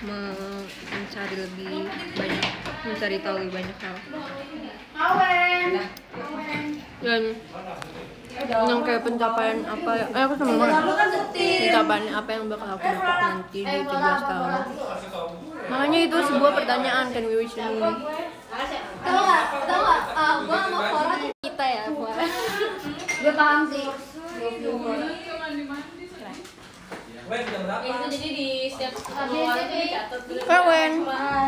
S1: me- mencari lebih banyak mencari tahu lebih banyak hal. Dan yang kayak pencapaian apa ya eh aku seneng banget pencapaian apa yang bakal aku dapat nanti di 17 tahun makanya itu sebuah pertanyaan kan we wish you
S4: Tahu nggak? Tahu nggak? Eh, gua sama Cora tuh kita ya, gua. Gue paham sih.
S3: Itu jadi di setiap pengeluaran itu dicatat dulu
S1: Kawan.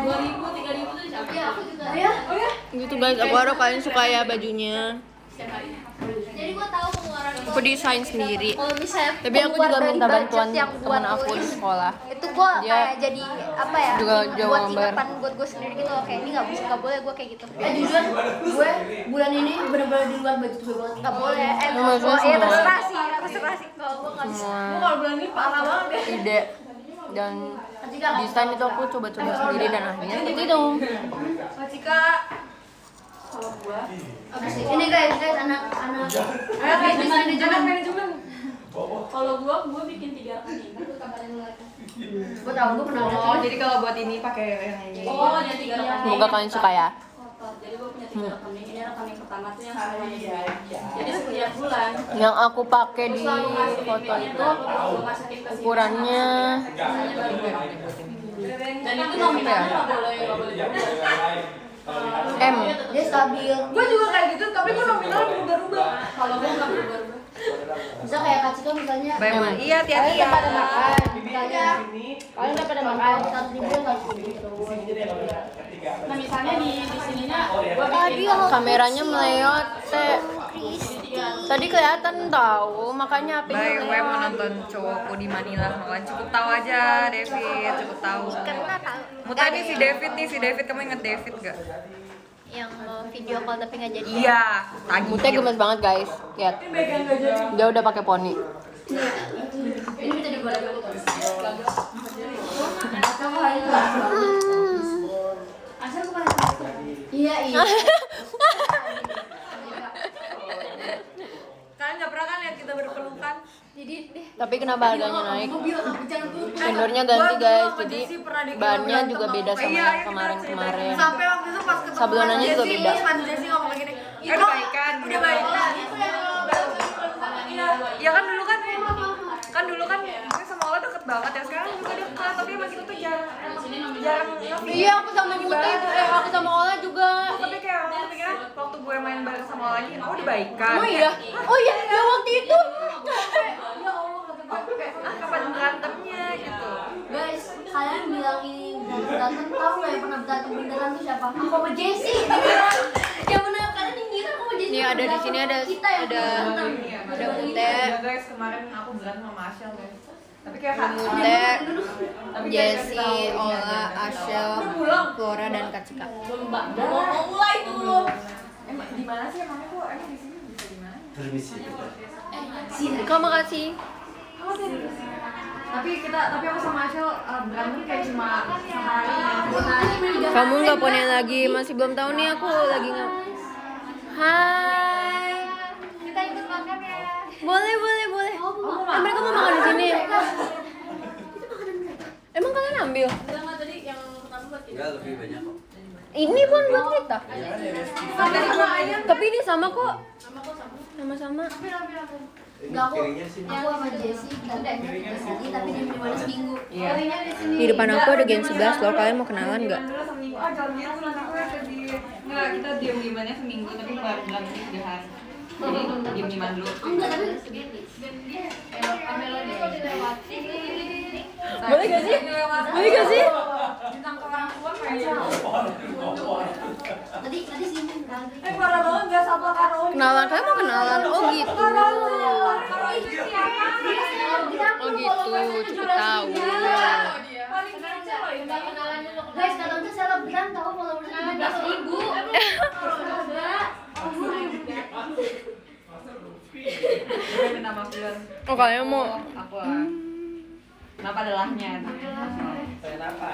S3: dua ribu tiga ribu tuh dicatat
S4: Iya, aku juga. Ya.
S1: gitu guys aku harap kalian suka ya bajunya
S4: Jadi gua tahu pengeluaran
S1: aku desain sendiri.
S4: Kalau misalnya
S1: tapi aku juga minta bantuan
S4: yang gua
S1: teman aku di sekolah.
S4: itu gua
S1: Dia
S4: kayak jadi apa ya
S1: juga
S4: buat ingatan buat gue sendiri gitu loh. Kayak ini nggak bisa nggak boleh gue kayak gitu. Eh jujur gue bulan ini bener-bener di luar budget gue banget. Nggak boleh. Eh gue
S1: maksudnya
S4: ya terserah sih terserah sih. Kalau gue nggak bisa.
S1: Semua
S3: kalau bulan ini parah banget ya.
S1: ide dan desain itu aku coba-coba sendiri dan akhirnya seperti itu
S4: Apa sih ini guys guys anak anak
S3: ayo guys di sini anak manajemen kalau gua gua bikin tiga rekening
S4: gue tahu gue pernah
S5: Oh, jadi kalau buat ini pakai yang ini.
S3: oh ada tiga rekening
S1: semoga kalian suka ya.
S3: Jadi gua punya tiga rekening ini rekening pertama tuh yang semuanya dia jadi setiap bulan
S1: yang aku pakai di foto itu.
S3: gua masukin ke sini.
S1: Ukurannya
S3: dan itu nominalnya nggak boleh nggak boleh. Berubah
S1: M.
S4: Dia stabil.
S3: Gue juga kayak gitu tapi gue nominal berubah-ubah. Kalau gue nggak berubah-ubah.
S4: Bisa kayak kak Cika misalnya.
S5: Iya, hati-hati
S4: kalian
S5: ya.
S4: udah pada makan. Kalian udah pada makan. Satu ribu satu ribu.
S3: nah misalnya di di sininya gue bikin
S1: kameranya meleot teh tadi kelihatan tahu makanya apinya
S5: Bye, gue mau nonton cowokku di Manila. Makanya cukup tahu aja, David. Cukup tahu.
S4: karena tahu
S5: Muta nih si David nih, si David kamu inget David gak?
S4: yang mau video call tapi nggak jadi
S5: Iya, tadi.
S1: Mutnya gemes banget guys lihat dia udah pakai poni
S3: ini bisa dibuat asal gue
S4: iya iya
S5: Kalian gak pernah kan lihat kita berpelukan?
S4: jadi deh.
S1: Tapi kenapa harganya naik? vendornya ganti guys. jadi bahannya juga beda sama
S5: Iya,
S1: yang
S5: iya,
S1: kemarin-kemarin.
S5: Sampai waktu itu pas ketemu
S1: Sablonannya juga beda.
S5: Mas Jessy ngomong gini, "Ya udah baikan, udah baikan." Ya kan dulu kan kan dulu kan gue sama Ola deket banget ya sekarang juga dekat tapi emang kita tuh jarang jarang nge-fit.
S1: iya aku sama itu eh aku sama Ola juga.
S5: Tapi kayak aku pikirnya waktu gue main bareng sama Ola lagi oh udah baikan
S1: oh iya? Oh iya yang waktu itu.
S5: Ah kapan berantemnya gitu.
S4: Guys kalian bilang ini berantem tahu nggak yang pernah berantem beneran tuh siapa? Aku sama Jessie yang bener sama Jessie
S1: Nih, ada di sini ada
S4: kita yang
S1: ada ada Mute
S5: ya guys kemarin aku berantem sama Ashel tapi kayak
S1: Mute Jessie Ola Ashel Flora dan Kacika
S3: mau mulai tuh
S5: emang di mana sih emangnya kok emang di sini bisa di mana
S6: Permisi.
S1: kamu makasih
S5: tapi kita tapi aku sama Ashel uh, berantem kayak cuma sehari
S1: kamu nggak punya lagi masih belum tahu nih aku lagi nggak Hai.
S4: Kita ikut makan ya.
S1: Boleh boleh boleh. Eh, mereka mau makan di sini. Emang kalian ambil?
S3: Tadi yang pertama buat kita.
S6: Enggak lebih banyak kok.
S1: ini pun buat kita? Tapi ini sama kok. Sama-sama
S6: Ini
S4: aku sama datangnya tapi dia di mana seminggu.
S5: Iya.
S1: di depan aku ada gen 11 loh kalian mau kenalan nggak
S5: nanti gue jadi nggak kita diem diemannya seminggu tapi baru berantem tiga hari. Jadi diem dieman dulu.
S4: Enggak tapi
S1: boleh gak sih? Boleh gak sih?
S4: Tadi tadi sini kan
S5: eh parah banget gak sama karo
S1: kenalan kalian mau kenalan? Oh gitu. Oh gitu
S4: guys kalau tuh selebgram tahu followersnya tujuh belas ribu
S1: oh kalian mau
S5: aku ah kenapa adalahnya
S6: Kenapa?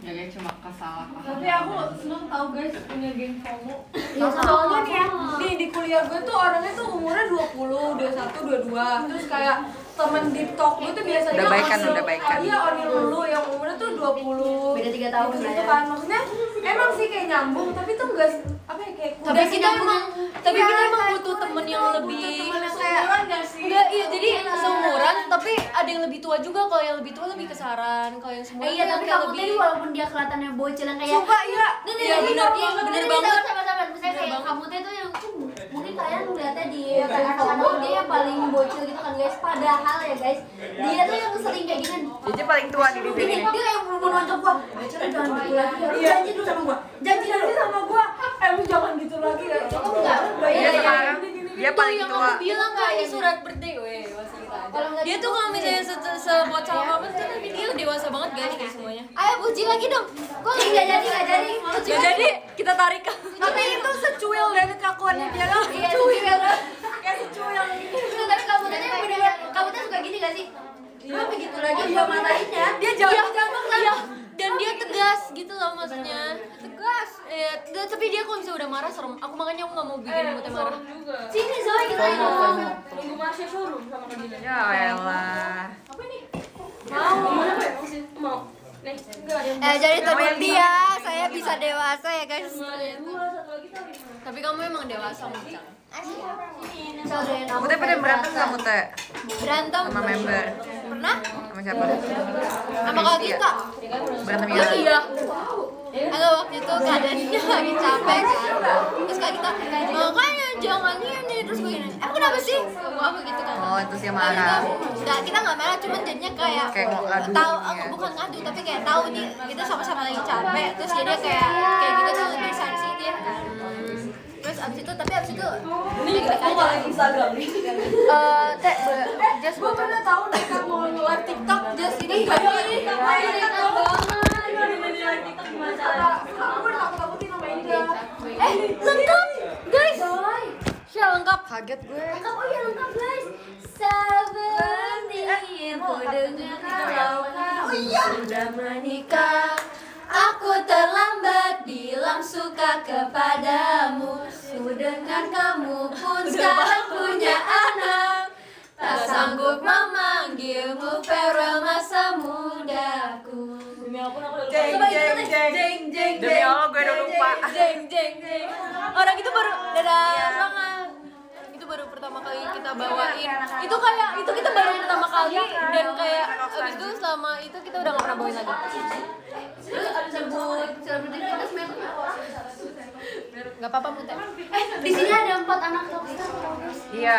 S5: ya guys cuma kesalahan
S3: tapi aku seneng tahu guys punya geng FOMO.
S4: Ya
S5: soalnya nih ya di, di kuliah gue tuh orangnya tuh umurnya 20, 21, 22 terus kayak temen di talk gue tuh biasanya Udah baikan, onil- udah baikan. ah, iya onil dulu yang umurnya tuh 20
S4: beda tiga tahun
S5: gitu, gitu
S4: ya.
S5: kan. Maksudnya emang sih kayak nyambung tapi tuh enggak
S3: apa ya kayak
S1: tapi kita emang tapi kita emang butuh temen yang lebih
S3: seumuran gak sih?
S1: Enggak iya jadi seumuran tapi ada yang lebih tua juga kalau yang lebih tua lebih kesaran kalau yang seumuran
S4: Eh, iya tapi
S1: kayak
S4: kamu tadi walaupun dia kelihatannya bocil yang kayak
S3: Sumpah, iya.
S1: Iya, bener bener banget.
S4: sabar. Misalnya kayak kamu tuh yang "Hmm, mungkin kalian ngeliatnya di kamu dia yang paling bocil gitu kan guys. Padahal ya guys. Dia tuh yang sering kayak gini.
S5: Jadi paling tua di sini.
S4: dia yang belum nonton gua. Acara jangan gitu lagi ya.
S3: Iya.
S4: janji dulu sama gua. Janji
S3: janji
S4: dulu
S3: sama gua. Eh lu jangan gitu lagi ya.
S4: Kamu enggak
S5: Dia sekarang dia
S1: itu
S5: paling
S1: yang
S5: tua.
S1: aku bilang kayak di surat birthday weh aja. Dia tuh kalau misalnya se sebocah apa tuh tapi dia dewasa banget guys kayak semuanya.
S4: Ayo puji lagi dong. Kok nggak jadi nggak jadi. Puji
S1: Gak jadi kita tarik.
S3: Tapi itu secuil dari kelakuannya dia kan
S4: iya cuy
S3: kayak secuil
S4: Enggak, tapi kamu tadi yang bener kamu tuh suka gini gak sih? Kenapa begitu lagi gua matainnya
S1: dia jauh. iya dan dia tegas gitu loh maksudnya. Tegas. Ya dan- tapi dia kalau misalnya udah marah serem. Aku makanya aku nggak mau bikin mutnya marah.
S3: juga.
S4: Sini Zoe kita ngomong.
S3: Minggu masih showroom sama Kadina
S5: Ya elah.
S3: mau. Mau. Nih enggak yang
S1: eh jadi terbukti ya saya bisa dewasa ya guys tapi kamu emang dewasa Mucang
S5: Kamu teh pernah berantem kamu teh
S1: berantem
S5: sama member?
S1: pernah
S5: Sama siapa?
S1: sama kak Gita
S5: Berantem
S1: Oh
S5: ya?
S1: iya. Enggak waktu itu keadaannya lagi capek kan. Terus kayak kita makanya jangan ini terus gue gini. Emang kenapa sih? Gua apa gitu kan.
S5: Oh, terus dia
S1: Nah,
S5: marah.
S1: kita- Enggak, kita enggak marah, cuman jadinya kayak
S5: Kayak ngadu
S1: tahu
S5: ya.
S1: aku bukan ngadu tapi kayak tahu nih kita sama-sama lagi capek terus jadi kayak kayak gitu tuh lebih sensitif kan. Terus abis itu tapi abis itu baik-baik aja.
S3: Instagram nih
S1: Eh, teh, just
S3: gua pernah tahu deh kamu mau live TikTok
S1: just ini
S3: Iya,
S1: ini
S3: Aku
S1: Eh, lengkap, guys. Lengkap.
S5: Kaget gue.
S4: Lengkap, oh iya lengkap guys yang ku dengar kalau kamu sudah menikah Aku terlambat bilang suka kepadamu Ku dengar kamu pun sekarang punya anak Tak sanggup memanggilmu farewell masa mudaku
S5: Jeng jeng jeng jeng Demi Allah gue udah lupa.
S1: Jeng jeng jeng. Orang itu baru dadah semangat. Itu baru pertama kali kita bawain. Itu kayak itu kita baru pertama kali dan kayak abis itu selama itu kita udah gak pernah bawain lagi.
S4: Terus ada sebut selebriti kita semuanya
S1: Gak apa-apa Mute.
S4: Eh, di sini ada empat anak rockstar guys.
S5: Iya.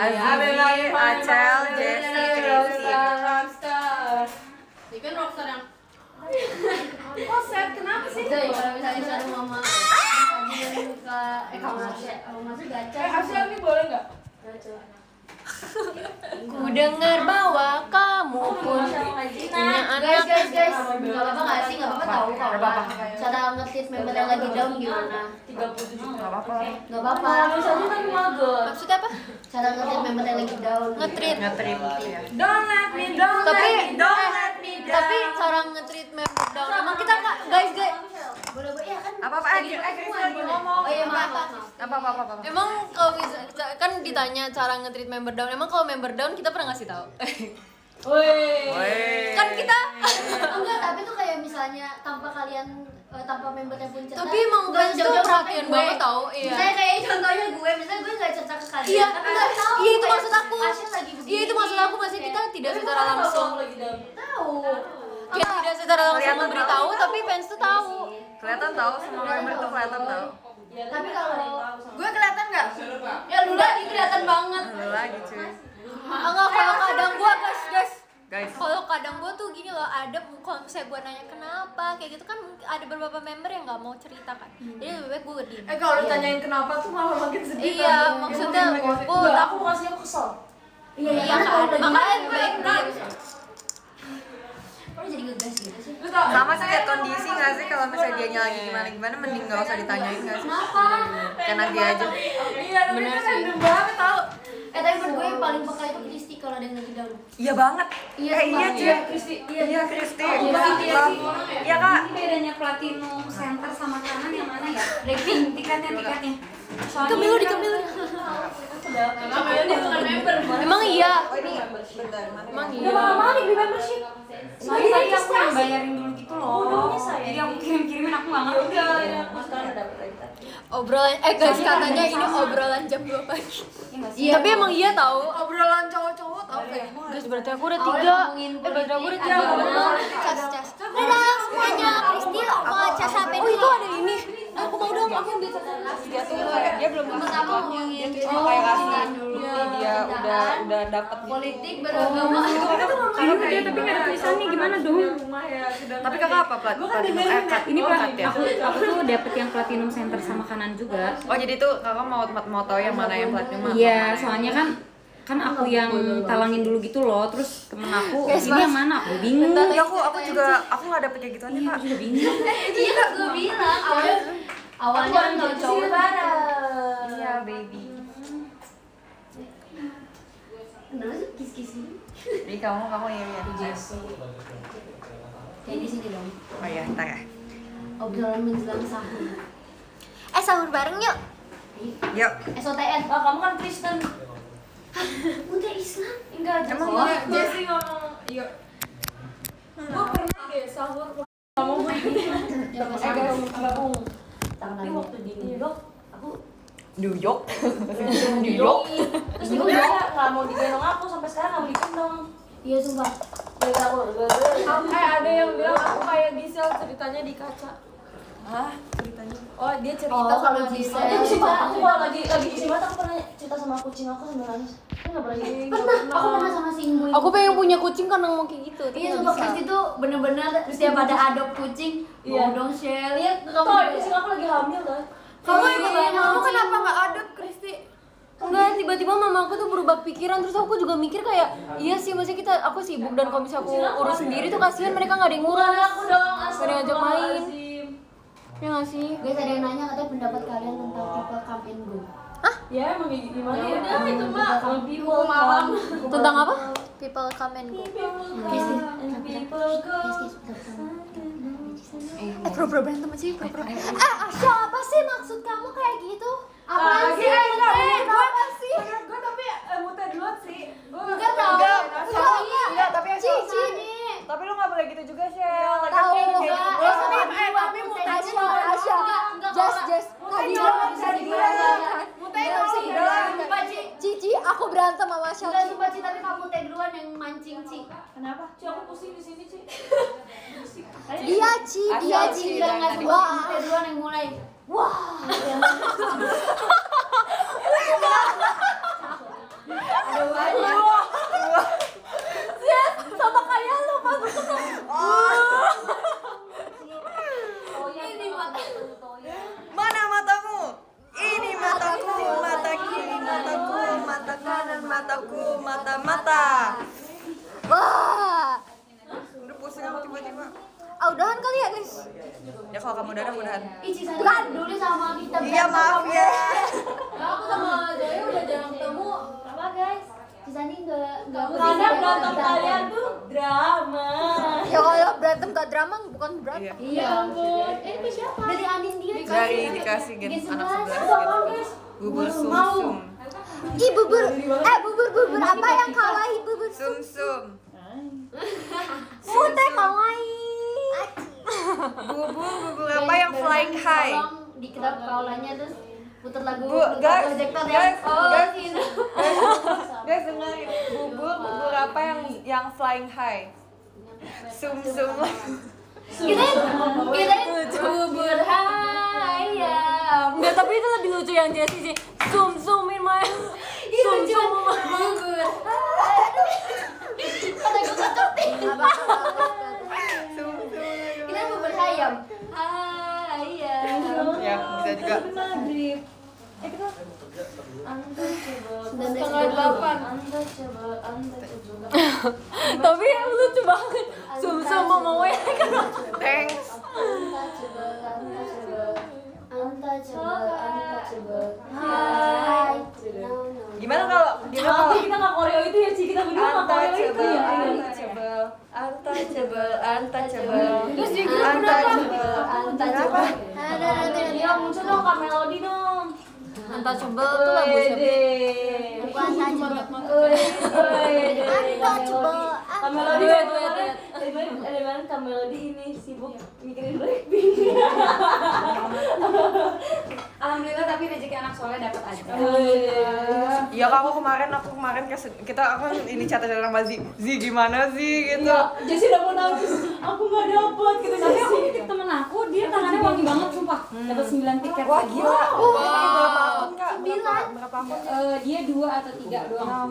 S5: Azizi, Acel, Jessie, Chrissy.
S6: Ini kan rockstar yang
S3: kok sad kenapa sih?
S4: Jadi kalau misalnya suatu mama. Tadi suka Eh kamu masih Kamu masih gacha
S3: eh Asia ini boleh nggak
S1: Ku dengar bahwa kamu pun punya
S4: Guys
S1: anak.
S4: guys guys Gak apa-apa gak sih Gak apa-apa tau kalau Cara nge-treat member yang lagi down gimana
S5: Gak apa-apa lah.
S4: Gak apa-apa
S3: misalnya kan mager
S1: Maksudnya apa?
S4: Cara nge-treat member yang lagi down
S1: Nge-treat.
S5: Ngetrim. Iya.
S3: don't let me don't
S1: Tapi
S3: don't let me down
S1: tapi cara nge-treat member down emang kita nggak guys guys
S4: Boleh boleh ya kan
S5: Apa-apa? Eh, eh, ngomong.
S4: Oh iya maaf maaf
S5: Apa-apa? Apa-apa?
S1: Emang kalau kan ditanya cara nge-treat member down, emang kalau member down kita pernah ngasih tahu?
S5: Woi.
S1: kan kita
S4: Enggak tapi tuh kayak misalnya Tanpa kalian eh, Tanpa membernya pun cerita
S1: Tapi emang
S4: nggak
S1: tuh
S4: jauh-jauh
S1: perhatian
S4: gue.
S1: banget tau, iya.
S4: Misalnya kayak contohnya gue Misalnya gue gak cerita ke kalian
S1: Iya,
S4: Tapi nggak tahu
S1: iya itu
S4: kayak
S1: maksud aku.
S4: Asya lagi begini
S1: Iya itu maksud aku masih kita tidak secara langsung
S4: Tahu
S1: kita tidak secara langsung memberitahu tapi fans tuh tahu.
S5: Kelihatan tahu semua member tuh kelihatan tahu.
S4: Tapi kalau
S3: gue kelihatan nggak?
S4: Ya lu lagi kelihatan banget.
S5: Lu lagi cuy.
S1: Enggak kalau kadang gua guys guys.
S5: Guys.
S1: kalau kadang gua tuh gini loh ada kalau misalnya gua nanya kenapa? Kayak gitu kan ada beberapa member yang nggak mau cerita kan. Jadi lebih baik gua diem.
S3: Eh kalau ditanyain kenapa tuh malah makin sedih
S1: iya
S3: kan?
S1: maksudnya gua
S3: Nggak, aku rasanya kesel.
S4: Iya
S1: iya
S4: iya
S1: kan? makanya baik diem
S4: Jadi ngegas gitu sih?
S5: Sama sih lihat kondisi gak sih kalau misalnya dia lagi gimana gimana mending gak usah ditanyain gak sih?
S4: Kenapa?
S5: Karena dia aja.
S3: iya tapi itu random banget tau
S4: Eh tapi menurut gue yang paling peka itu Kristi kalau ada yang lagi down
S5: Iya banget.
S4: Iya,
S5: eh iya cuy.
S3: Kristi
S5: Iya Kristi.
S3: Iya, iya sih.
S5: Iya kak.
S9: Ini bedanya platinum center sama kanan yang mana ya? Ranking tiketnya tiketnya. Soalnya
S1: Kemilu di
S9: kan-
S1: Kemilu.
S6: Dia bukan member.
S1: emang iya
S5: Oh ini bentar mana?
S1: emang
S4: Udah
S1: iya
S9: Soalnya tadi aku yang bayarin dulu gitu loh.
S4: Bodohnya saya.
S9: Jadi aku kirim kirimin aku nggak ngerti.
S1: Obrolan eh guys katanya ini obrolan jam 2 pagi. Iya tapi emang iya tahu
S3: Obrolan cowok-cowok tau kayak
S1: guys berarti aku udah tiga. Eh berarti aku udah tiga.
S4: cas cas. Dadah semuanya Kristi mau cas sampai
S1: oh itu ada ini aku mau dong aku ambil
S5: dia tuh dia belum ngasih kontennya dia tuh cuma kayak kasih dulu. dia udah udah dapat
S4: politik beragama
S9: Ini dia tapi nggak ada tulisannya gimana dong?
S5: tapi kakak apa plat platinum? eh kat
S9: Ini
S5: oh,
S9: plat,
S5: kat ya?
S9: aku, aku tuh dapet yang platinum center sama kanan juga.
S5: oh jadi tuh kakak mau mau tahu yang mana yang platinum
S9: Iya, soalnya kan kan aku yang talangin dulu gitu loh, terus temen aku ini yang mana? Aku bingung.
S5: ya aku aku juga aku nggak dapet kayak gituan ya kak.
S9: Juga bingung.
S4: iya gue bilang. awalnya awalnya untuk cowok bareng
S5: iya baby.
S4: Terus kis kis
S5: jadi kamu kamu ya? Ya
S4: kayak di sini dong.
S5: Oh ya ntar ya.
S4: Obrolan menjelang sahur.
S1: Eh sahur bareng yuk.
S5: Yuk.
S4: SOTN
S3: Oh, kamu kan Kristen.
S4: udah Islam
S3: Enggak,
S5: Emang
S3: oh,
S5: iya?
S3: Jesse ngomong, iya. Gue pernah deh sahur ngomong
S4: ya pas
S3: Eh,
S4: tangan
S3: Tapi
S4: aku
S3: waktu di New York, aku
S5: New York
S3: New York. Terus dia nggak mau digendong aku sampai sekarang nggak mau digendong.
S4: iya sumpah
S3: aku, eh ada yang bilang aku kayak Gisel ceritanya di kaca.
S5: Hah? Ceritanya?
S3: Oh dia cerita
S4: Oh,
S3: sama
S4: kalau Gisel.
S3: Dia mata aku kalau lagi lagi mata aku pernah cerita sama kucing aku sambil nangis. Aku nggak pernah gitu.
S4: pernah aku pernah sama si ibu
S1: aku pengen punya kucing karena mau kayak gitu
S4: Iya, sumpah. Kristi tuh bener-bener setiap ada adop kucing,
S3: Iya.
S4: mau dong share. Lihat ke kamu.
S3: Kucing aku lagi hamil kan.
S1: kamu
S4: Iya,
S1: emang
S4: iya,
S1: kamu
S4: iya.
S1: kenapa nggak adop Kristi Enggak, tiba-tiba mama aku tuh berubah pikiran terus aku juga mikir kayak iya sih maksudnya kita aku sibuk dan kalau misalnya aku urus sendiri tuh kasihan mereka nggak ada yang ngurus
S3: Aku dong,
S1: ngajak main ya nggak sih?
S4: Guys, ada yang nanya katanya pendapat kalian tentang tipe come and go.
S3: Ya emang kayak gimana ya?
S4: udah, itu mah
S3: people malam.
S1: tentang apa? People come and go.
S4: Kristi,
S3: People go.
S1: eh pura-pura berantem aja ya, pura-pura eh Asya apa sih maksud kamu kayak gitu?
S3: Ah,
S1: apa sih Eh, apa sih?
S3: gue tapi eh, muter dulu sih. Gue
S1: enggak tahu
S5: Enggak, tapi
S1: Cici
S5: Cici tapi lu nggak boleh gitu juga Shell.
S1: Tahu. enggak
S5: kayak gitu.
S1: eh tapi eh tapi Asya Asya just just tadi
S3: nggak bisa dibilang.
S1: Mutai Cici aku berantem sama Asya
S4: Enggak sumpah Ci, tapi kamu teh duluan yang mancing Ci.
S3: Kenapa? Ci aku pusing di sini Ci.
S1: dia Ci dia
S4: Iya
S1: Ci
S4: Ci, enggak sumpah
S1: wah.
S4: kamu teh duluan yang mulai. Wah.
S1: sama kayak pas
S4: Ini mata
S5: Mana matamu? Ini mataku, mata kiri mataku, mata kanan mataku, mata mata.
S1: wah
S5: Udah pusing aku tiba-tiba.
S1: ah udahan kali ya guys
S5: Ya kalau kamu udah udahan.
S4: Ci Sani dulu sama kita.
S5: Iya maaf ya.
S4: Aku sama Zoe udah jarang ketemu. Apa guys? Ci Sani enggak enggak
S3: Kadang berantem kalian tuh drama.
S1: ya kalau berantem gak drama bukan berantem
S4: Iya ampun. Eh, itu siapa? Dari Anin dia.
S5: Dari dikasih gen anak
S4: sebelas.
S5: gitu. Bubur sum sum.
S1: Ih bubur, eh bubur bubur apa yang kawaii bubur
S5: Sum sum.
S1: Mute kawaii.
S5: Bubur bubur apa yang flying high?
S4: Tolong dikedap kaulanya terus putar lagu
S5: Bu, guys,
S4: projector
S5: guys,
S4: ya. Oh,
S5: guys.
S4: sini.
S5: Guys dengerin bubur bubur apa yang yang flying high? Sum sum.
S4: Kita kita bubur hayam.
S1: Enggak, tapi itu lebih lucu yang Jessie sih. Zoom zoomin my zoom zoom
S4: Bubur. Ada gue ketik.
S5: Sum sum.
S4: Kita bubur hayam. Hayam.
S5: Ya bisa juga.
S4: Setengah delapan. Anda coba, anda coba.
S1: Tapi lucu banget. Zoom mau we.
S5: Thanks.
S4: Anta coba, anta coba. Anta coba, anta coba. Hai.
S5: Gimana kalau gimana kalau
S3: kita nggak koreo itu ya Ci, kita berdua nggak koreo itu ya.
S5: untouchable, untouchable, untouchable.
S4: Terus dia kira
S5: Untouchable.
S4: Anta coba. Ada ada
S3: Ya muncul dong Kak Melody dong.
S1: Untouchable tuh lagu siapa?
S4: Puasa coba.
S3: Untouchable.
S4: Anta coba.
S3: Kak Melody
S1: Duet,
S3: dari
S1: duet,
S3: kemarin- kemarin
S4: Kak Melody ini sibuk mikirin Blackpink.
S9: Alhamdulillah tapi rezeki anak soleh dapat aja.
S5: Iya kak, aku kemarin aku kemarin kes, kita aku ini catat sama Zi, Zi gimana sih gitu.
S4: Jessi udah mau nangis. Aku nggak dapat gitu
S9: Tapi aku nitip temen aku, dia tangannya wangi banget sumpah. Dapat 9 tiket.
S5: Wah gila. Berapa akun kak? Berapa, berapa akun?
S9: Eh, dia dua atau tiga doang.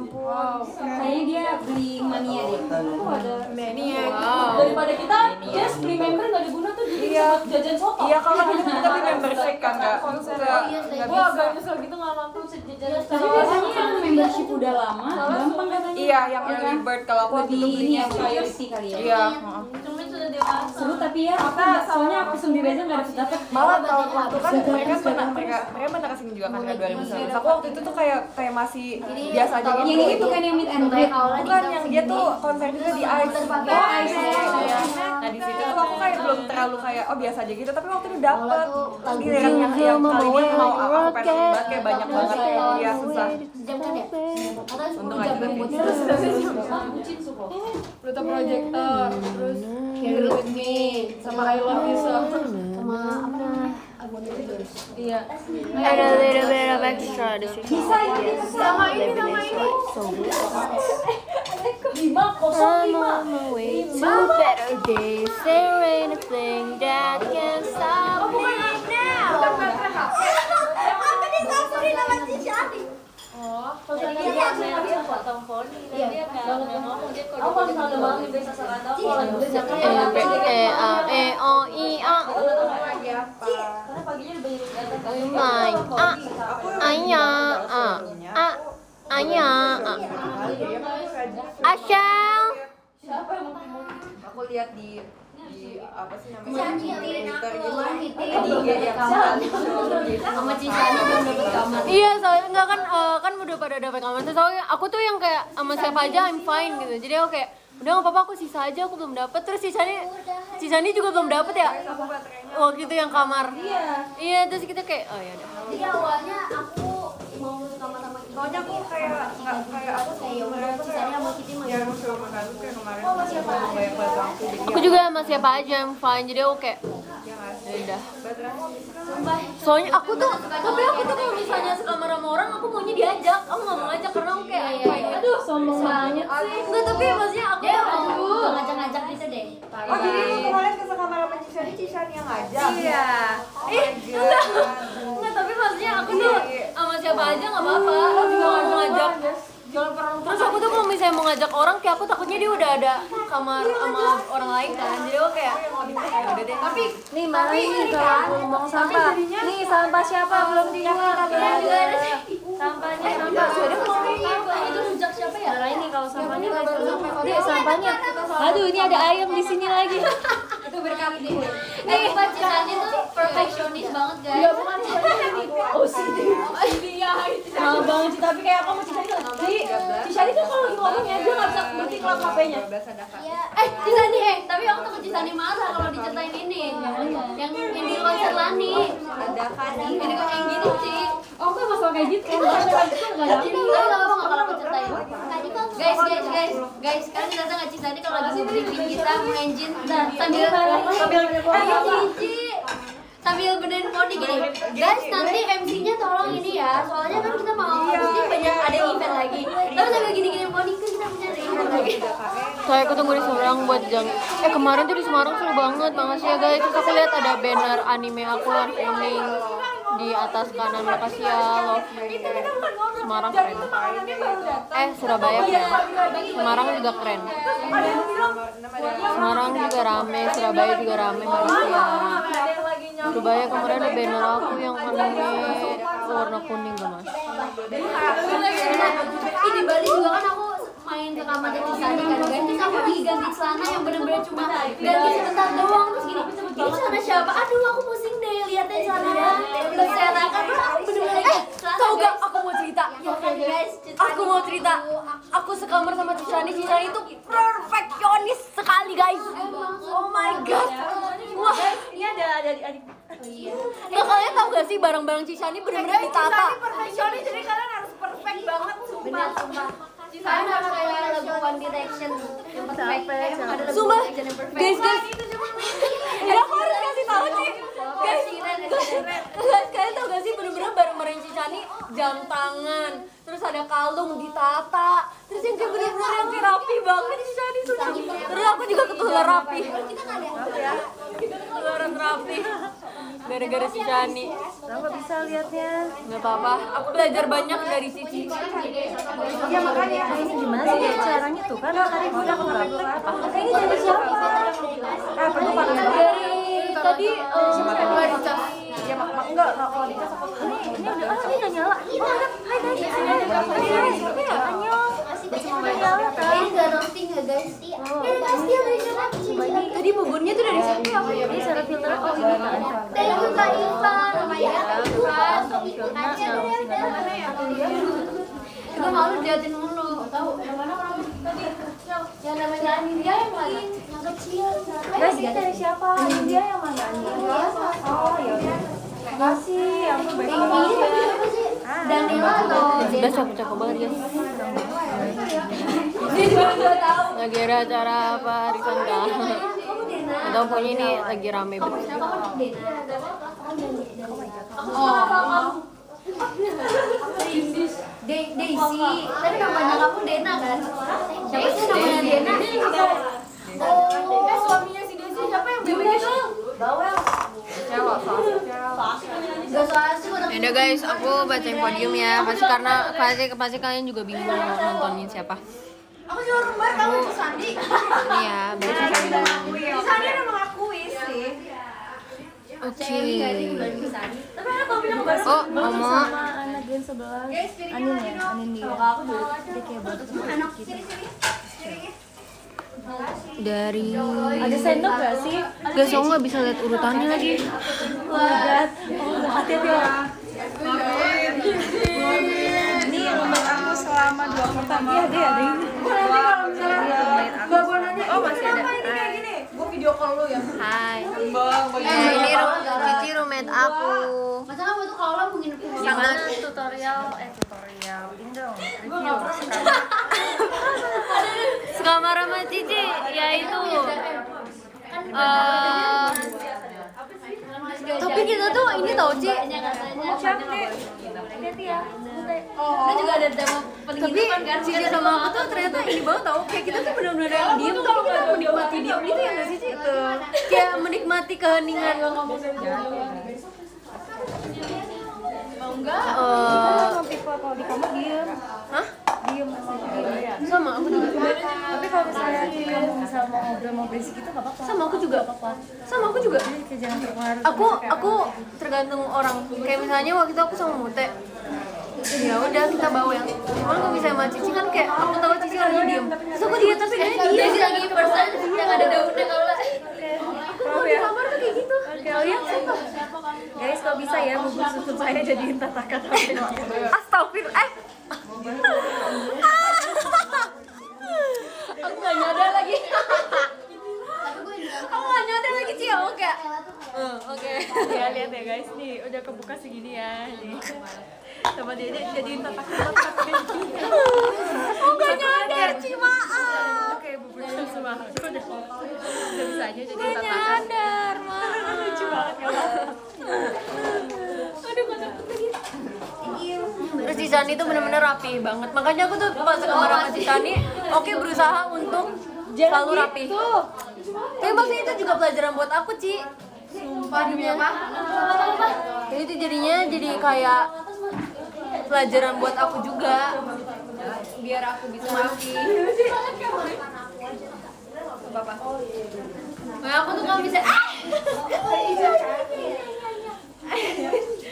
S9: Kayaknya dia beli mania deh. Aku ada
S5: Mania.
S4: Daripada kita just beli member nggak diguna tuh jadi
S5: Iya.
S4: jajan soto.
S5: Iya kak, kan kita tapi membership kan kak. Nggak nggak
S4: Gua
S5: bisa.
S4: agak nyesel gitu nggak nonton jajan
S9: Tapi biasanya yang membership udah lama, gampang katanya.
S5: Iya, yang early bird kalau aku
S9: Lebih ini
S5: belinya
S9: ya, kali ya.
S5: Iya. heeh.
S4: Cuman sudah dewasa.
S9: Seru tapi ya, aku soalnya aku sendiri aja nggak dapet dapet.
S5: Malah tahun waktu kan mereka pernah mereka mereka pernah ke sini juga kayak 2019. Aku waktu itu tuh kayak kayak masih biasa aja gitu.
S9: Yang itu kan yang meet and greet.
S5: Bukan yang dia tuh konser juga di Ice.
S9: Oh, Ice.
S5: Iya. Nah di situ tuh aku kayak belum terlalu kayak oh biasa aja gitu tapi waktu itu dapet terus giliran yang yang kali ini mau aku pengen banget kayak banyak banget iya susah
S4: Jam kan ya? Atau
S5: untung
S4: 10 jam
S5: aja
S4: buat bucin suka.
S3: Pluto Projector, terus
S4: Carry with me.
S3: sama I Love You So.
S4: Sama apa namanya?
S3: Iya.
S1: And a little bit of extra di situ.
S9: Bisa ini
S4: Sama ini sama ini. Lima kosong lima.
S1: I'm on my way to better days. There ain't a thing that can stop me now.
S4: Kalau
S1: I A A A A A
S5: aku lihat di di apa sih namanya
S4: Nyanyi,
S5: Twitter gitu
S4: Nyanyi,
S5: di IG yang kamar
S4: Sama Cisani belum dapet kamar.
S1: Iya, soalnya enggak kan eh, kan udah pada dapat kamar. Terus soalnya aku tuh yang kayak sama siapa aja I'm fine gitu. Jadi aku kayak udah nggak apa-apa aku sisa aja aku belum dapat. Terus Cisani Cisani juga belum dapat ya. Waktu itu yang kamar. Iya. Iya, terus kita kayak oh ya udah.
S4: Jadi awalnya aku
S5: soalnya aku kayak nggak kayak aku
S4: Kayak ya sama
S5: ya tuh kayak kemarin banyak banyak waktu jadi
S1: Aku juga sama siapa aja I'm fine. Jadi aku kayak ya udah. Soalnya aku tuh, tapi aku tuh kalau misalnya sekamar sama orang, aku maunya diajak. Aku nggak mau ngajak karena aku kayak, aduh sombong banget sih. Enggak, tapi maksudnya aku tuh,
S4: mau ngajak-ngajak kita deh.
S5: oh jadi lu kemarin ke kamar sama Cisani Cisani yang ngajak
S1: Iya. Ih, enggak. Enggak, tapi maksudnya aku tuh sama siapa aja nggak apa-apa. Aku juga nggak mau ngajak. Terus aku tuh kalau misalnya mau ngajak orang, kayak aku takutnya dia udah ada kamar sama orang lain kan. Jadi aku kayak, ya udah deh. Tapi
S3: Nih mana ini kalau aku ngomong sampah. Nih sampah siapa belum dibuang? Sampahnya sampah.
S4: Sudah mau itu rujak siapa ya?
S3: Nah ini kalau sampahnya Nih sampahnya. Aduh ini ada ayam di sini lagi.
S4: Itu berkali deh. Nih, Mbak Cisani tuh perfeksionis banget guys.
S3: Enggak bukan Oh sini. Nah banget sih tapi kayak aku sama Cisani tuh. Jadi Cisani tuh kalau lagi ngomong ya dia nggak bisa berhenti kelap HP-nya.
S4: Eh, Cisani eh, tapi aku takut Cisani marah kalau diceritain ini. Yang yang di konser Lani.
S5: ada kan
S4: Yang gini sih.
S9: Oh, aku masalah kayak gitu. Itu ada itu enggak
S4: Tapi nggak apa-apa nggak kalau aku ceritain. Guys, guys, guys, guys, sekarang kita datang ke Cisani kalau lagi briefing kita mau engine nah, sambil sambil Eh, Cici sambil benerin poni gini guys nanti MC-nya tolong ini ya soalnya kan kita mau pasti banyak ada event lagi tapi sambil gini-gini poni kan kita punya ada event lagi
S1: Saya aku tunggu di Semarang buat jam Eh kemarin tuh di Semarang seru banget Makasih ya guys Terus aku lihat ada banner anime aku yang kuning Di atas kanan Makasih ya love you Semarang keren Eh Surabaya keren Semarang juga keren Semarang juga rame Surabaya juga rame Makasih ya Surabaya kemarin ada banner aku yang warna kuning gemas
S4: Ih, di Bali juga kan aku main ke kamarnya Cisani kan guys terus aku lagi ganti celana yang bener-bener cuma ganti sebentar doang. Terus gini ini celana siapa? Aduh aku pusing deh liatnya celananya terus saya tanya bro aku bener-bener celana.
S1: Tau gak
S4: guys."
S1: aku mau cerita.
S4: Ya kan
S1: Aku mau cerita. Aku sekamar sama Cisani Cisani itu perfeksionis sekali guys. Oh my god. Wah.
S3: Ini ada ada adik.
S1: Nggak kalian tau gak sih barang-barang Cisani bener-bener ditata?
S3: Perfeksionis jadi kalian harus perfect banget
S4: bener sumpah Sama kayak lagu One Direction yang perfect. Emang ada lagu
S1: Sumpah,
S4: One Direction yang perfect.
S1: guys. Guys ya aku harus kasih tahu sih. Guys guys kalian tau gak sih bener-bener bareng-bareng Cicani jam tangan terus ada kalung ditata. Terus yang kayak bener-bener yang kayak rapi banget sumpah terus aku juga ketularan rapi. ketularan rapi. Gara-gara Cicani
S3: Kenapa bisa liatnya?
S1: nggak apa-apa. Aku belajar banyak dari Cici.
S3: Ya makanya. Ini gimana sih caranya tuh? Kan tadi gue udah keberapa apa? Ini dari siapa? Ah, apa tuh pakai
S1: dari tadi eh, Marisa
S3: Ya mak mak enggak kalau dicas aku ini ini udah ah ini udah nyala.
S1: Tadi buburnya tuh dari siapa ya?
S3: Ini cara filter oh ini kan.
S4: Dari Kak Ivan. Namanya Ivan. Gue malu diliatin mulu. Tahu? Yang mana orang tadi? Yang namanya Anindya yang mana? Yang kecil.
S3: Guys ini dari siapa? Dia yang mana? Oh ya udah. Makasih, aku baik
S4: Ini siapa sih? Danila atau
S1: Udah cakep-cakep banget guys Lagi ada acara apa arisan kah? Atau pokoknya ini lagi rame banget
S4: De- Daisy. Tapi namanya kamu Dena kan? Siapa sih namanya Dena? Oh, eh suaminya si Daisy siapa yang bebek itu? Bawel. Sih
S2: Ya udah guys, aku bacain podium ya. Pasti karena pasti pasti kalian juga bingung mau nontonin siapa.
S3: Aku juga kembar kamu itu Sandi.
S2: Iya, baru sih saya bilang.
S3: Sandi udah mengakui sih.
S2: Oke.
S3: Tapi kamu bilang sih?
S2: Oh, Momo.
S3: anak gen sebelah. Anin ya, Anin dia. Kalau aku dulu dia kayak bagus banget gitu.
S2: Dari
S3: Ada sendok gak sih?
S2: Guys, aku nggak bisa lihat urutannya lagi.
S3: Wadat. Oh, hati-hati ya. Ini yang membuat aku selama dua pertama. Iya, dia ada ini. Nanti kalau misalnya gua gua nanya, oh masih ada. Ini kayak gini. Gua video call lu ya.
S2: Hai. Ya, ini Cici roommate aku.
S4: Masa kamu tuh kalau lo mungkin
S2: Sangat
S3: tutorial eh tutorial ini dong review
S1: Sekamar sama Cici yaitu eh, Tapi kita tuh ini tau Ci.
S3: Ya
S4: Kan juga ada tema
S1: Tapi Cici sama aku tuh ternyata ini banget tau. Kayak kita tuh bener-bener yang diem Tapi kita menikmati diem. gitu ya gak sih Ci? Kayak menikmati keheningan enggak?
S3: People kalau di kamar diem.
S1: Hah?
S3: Diem sama
S1: aku juga
S3: tapi kalau misalnya kamu misal mau ngobrol mau berisik itu gak apa-apa.
S1: Sama aku juga.
S3: Apa-apa.
S1: Sama aku juga. Aku aku tergantung orang. Kayak misalnya waktu itu aku sama Mute. Ya udah kita bawel cuman kalau misalnya sama Cici kan kayak aku tahu Cici lagi diem. Terus aku dia tapi kayaknya dia
S4: Daisy lagi persen yang ada daunnya kalau
S1: aku kalau di kamar gitu
S3: Oke, oh iya. Guys, kalau bisa ya bubur susu saya jadiin tatakan.
S1: Astagfirullah. Eh. Aku nggak nyadar lagi. Aku nggak nyadar lagi Ci. Aku kayak eh, oke.
S3: Ya lihat ya guys. Nih udah kebuka segini ya. Nih sama dia jadiin gitu
S1: aku nggak nyadar Ci maaf
S3: oke bubur susu mah udah udah bisa aja
S1: nyadar maaf
S3: lucu banget ya
S1: aduh kotor Terus Cisani tuh bener-bener rapi banget Makanya aku tuh pas kamar sama Cisani Oke berusaha untuk selalu rapi Tapi maksudnya itu juga pelajaran buat aku Ci Sumpah demi apa? Jadi itu jadinya jadi kayak pelajaran buat aku juga. Biar aku bisa rapi Bapak Nah, aku tuh kalau bisa ah!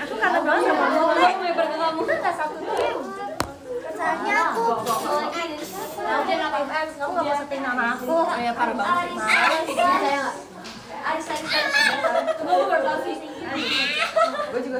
S3: aku kangen banget sama kamu.
S1: Aku lebar ke kamu
S4: Soalnya aku
S3: kamu gak mau setin nama aku?
S1: Kayak parah banget.
S4: Nggak. Aris Aris
S3: gue juga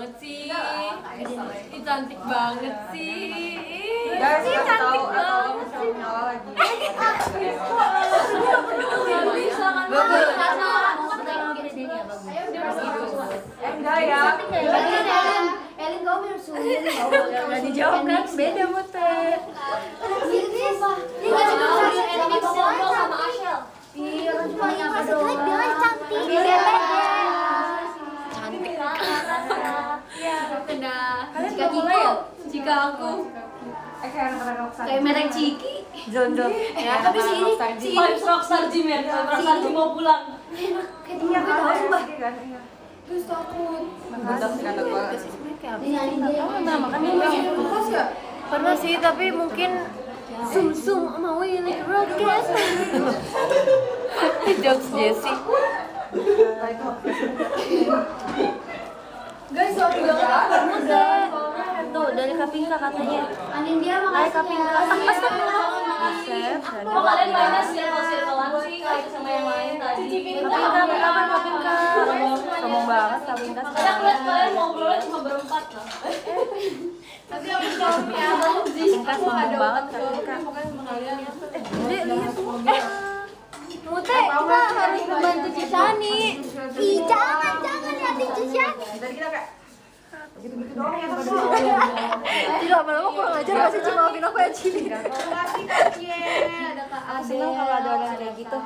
S1: banget sih. Ih, cantik banget sih. Ih,
S5: Guys,
S1: ih, cantik banget.
S5: kamu suka nyala lagi.
S1: Gak bisa kan.
S5: Eh, enggak ya.
S4: Elin kamu harus sulit
S5: Enggak dijawab kan beda mute.
S4: Ini bisa ngobrol sama Ashel Iya, orang cuma yang apa doang bilang cantik
S1: Cantik.
S4: Jika Kiko Jika aku.
S5: Eh kayak anak-anak Rockstar.
S4: Kayak merek Ciki
S5: Jon-jon.
S4: Ya, tapi si ini si ini Rockstar Jim ya Rockstar Jim mau pulang. Enak, kayak temen gue tau sumpah
S5: Terus takut. Bentar sih kata.
S4: Ini
S1: ya? Pernah sih, tapi mungkin sum sum sama Willy Rockets. Jokes Jessie.
S3: Guys, sorry banget.
S1: Muda. Tuh dari Kapingka katanya.
S4: Anin dia makasih Kapingka
S3: Kok kalian circle-circlean sih kayak sama yang lain tadi?
S1: Kapingka, kapan Kapingka?
S5: Sombong banget Kapingka
S3: aku lihat kalian ngobrolnya cuma berempat loh.
S6: Tapi aku suaminya abang sih.
S5: Kapingka sombong banget Kapingka.
S1: Mute, kita harus membantu Cisani.
S4: Ih,
S5: kita kayak
S1: Jadi lama-lama kurang ajar gak sih cuma maafin aku ya Cini.
S6: Makasih Kak Cie. Ada Kak Ade.
S1: Senang kalau ada orang kayak gitu.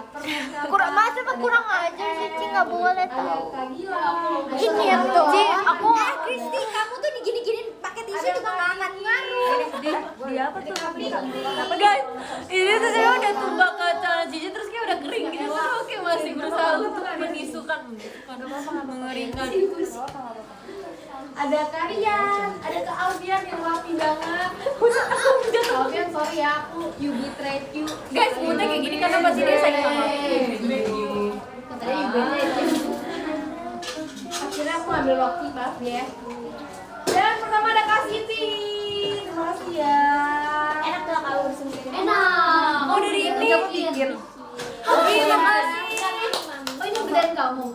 S1: Kurang masa mah kurang ajar sih Ci nggak boleh tahu. Ini ya tuh. Ci, aku
S4: Eh, Kristi, kamu tuh digini-giniin pakai tisu juga kangen ngaruh
S1: di di apa tuh? Apa guys? Ini tuh saya udah tumbak ke celana Cici terus kayak udah kering gitu terus kayak masih berusaha untuk menisukan, mengeringkan.
S6: Ada Karian, ada Kak Alfian yang rapi banget. Alfian sorry ya, aku you betrayed you.
S1: Guys, Mute kayak gini karena pasti dia sayang sama aku.
S6: Katanya you betrayed you. Akhirnya aku ambil waktu maaf ya. Dan pertama ada Kak Siti. Terima kasih ya.
S4: Enak tuh kalau sendiri
S6: Enak.
S1: Oh dari ini.
S4: Kamu bikin
S1: Terima kasih.
S6: Oh ini bedain kamu.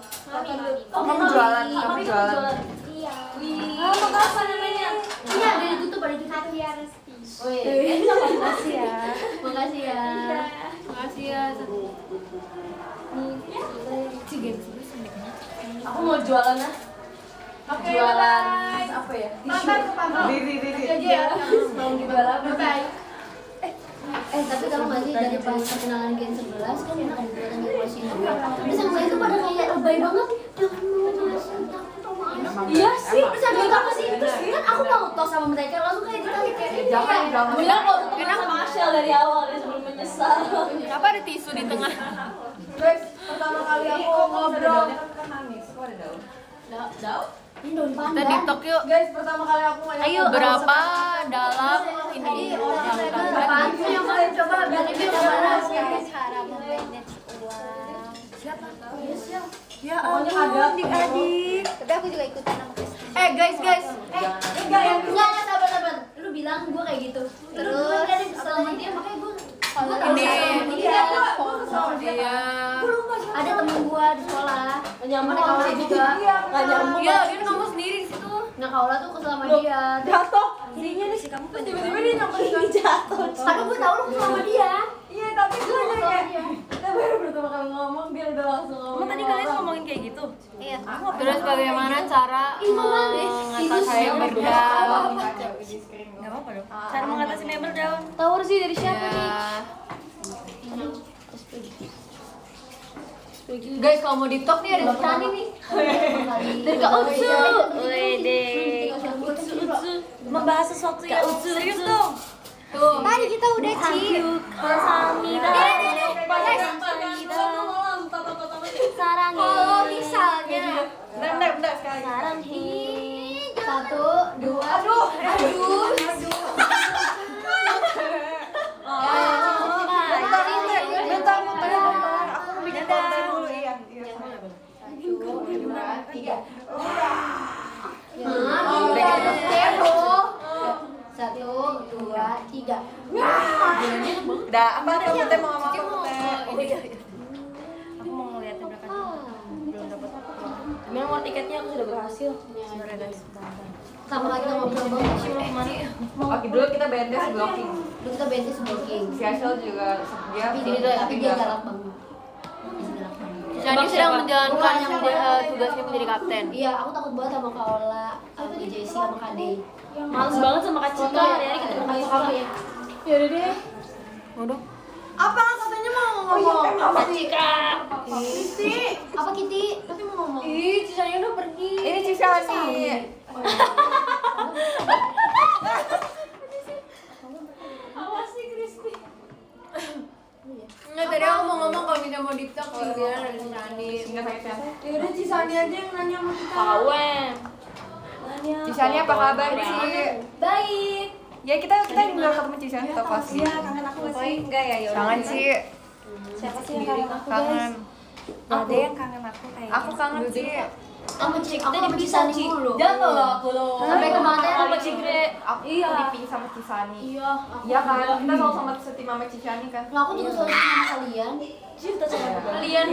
S5: Kamu jualan, kamu jualan.
S4: Iya
S6: Oh, makasih apa namanya?
S4: Iya, ada ditutup, ada ditutup
S6: Katia Resti.
S4: Oh iya, makasih ya
S1: Makasih ya. Makasih ya.
S3: Aku mau jualan ah.
S6: Oke,
S3: Jualan
S6: bye-bye.
S3: apa ya?
S6: Ke.
S5: Di di di di.
S6: Ya.
S3: Mau jualan apa?
S6: Bye.
S4: Eh, tapi kamu nggak sih dari pas perkenalan Gen 11 kan enak kan buatan di polisi Terus yang lain tuh pada kayak lebay banget Jangan mau masuk,
S3: Iya sih.
S4: Terus ada yang apa sih? Terus kan aku mau tos sama mereka langsung kayak ditarik kayak
S5: Jangan jangan.
S3: Bilang kalau temen sama Ashel dari awal dia sebelum menyesal.
S1: Kenapa ada tisu di tengah?
S3: Guys, pertama kali aku ngobrol.
S5: Kan nangis. Kok ada daun?
S4: Daun
S1: Kita di Tokyo.
S3: Guys, pertama kali aku ngajak
S1: Ayo berapa dalam ini
S4: Apaan sih yang kalian coba biar ini balas
S6: cara memanage uang.
S1: Ya ampun, adik-adik.
S6: Tapi aku juga ikutan sama Chris.
S1: Eh guys, guys.
S4: Eh, enggak yang enggak enggak sabar sabar. Lu bilang gua kayak gitu. Terus kesel sama dia makanya gua gua tahu
S1: Ini.
S4: kesel sama dia.
S1: Iya.
S4: Ada temen gua di sekolah.
S3: Nyambung
S4: Ada kaula juga.
S3: Nggak nyambung.
S1: Iya, dia ngomong sendiri di situ.
S4: Nah, kaula tuh kesel sama dia.
S3: Jatuh.
S4: Ininya nih sih kamu kan
S3: Tiba-tiba dia nyamperin jatuh.
S4: Karena gua tahu lu kesel sama dia.
S3: Iya, tapi
S4: kesel sama dia.
S3: kita baru pertama kali ngomong dia udah langsung ngomong.
S1: Tadi kalian ngomongin kayak gitu?
S6: Iya.
S1: Terus bagaimana cara mengatasi member down?
S2: Gak apa-apa dong. Cara mengatasi member down.
S4: Tawar sih dari siapa nih?
S1: Ya. Guys, kalau mau di talk nih ada Tani nih.
S4: Dari Kak Utsu.
S2: Wede. Membahas sesuatu yang serius dong.
S1: Tuh.
S6: Tadi kita udah ci.
S2: Kamsahamnida.
S6: Sarang
S4: Kalau misalnya
S5: Bentar, bentar, bentar sekali.
S4: Sarang Satu, dua, aduh, aduh,
S5: Bentar, bentar, bentar, bentar. Aku mau bikin konten Iya, iya,
S4: satu dua tiga.
S5: Satu dua tiga. Apa kamu teh mau kamu
S4: teh aku mau mau tiketnya aku sudah berhasil. Iya, sama Sih mau ke
S5: mana? Dulu kita BND blocking.
S4: Dulu kita BND blocking.
S5: Si Asel juga dia
S4: tapi dia galak banget. Dia.
S1: Jadi sedang menjalankan eh, tugasnya menjadi kapten.
S4: Iya, aku takut banget sama Kak Ola, sama Jessie, sama Kak Dey. Males banget sama Kak Cika, hari-hari kita ketemu kamu ya.
S1: Ya udah deh. Waduh.
S3: Apa katanya mau ngomong?
S4: Kak Cika. Apa Kitty? Tapi mau ngomong.
S1: Ih, sisanya udah pergi.
S5: Ini Cisani.
S1: Enggak, tadi aku mau kita mau di talk sih dia dari Sani.
S5: Ingat saya
S3: Ya udah Cisani aja yang nanya sama kita.
S4: Kawen.
S5: Cisani apa kabar sih?
S4: Baik.
S5: Ya kita kita juga ketemu Cisani atau pasti.
S3: Iya, kangen aku sih?
S5: Enggak ya, ya. Kangen sih.
S3: Siapa sih yang kangen aku, guys?
S5: Kangen.
S3: Ada yang kangen aku kayak
S5: Aku kangen sih.
S4: Sama Cik, kita dipisah nih.
S1: Jatuh lah aku lo.
S4: Sampai ke mana sama Cikre?
S5: Aku iya. diping sama Cisani.
S4: Iya.
S5: Iya kan? Kita selalu sama setim sama Cisani kan.
S4: Nah, aku juga selalu sama kalian. Cinta sama kalian.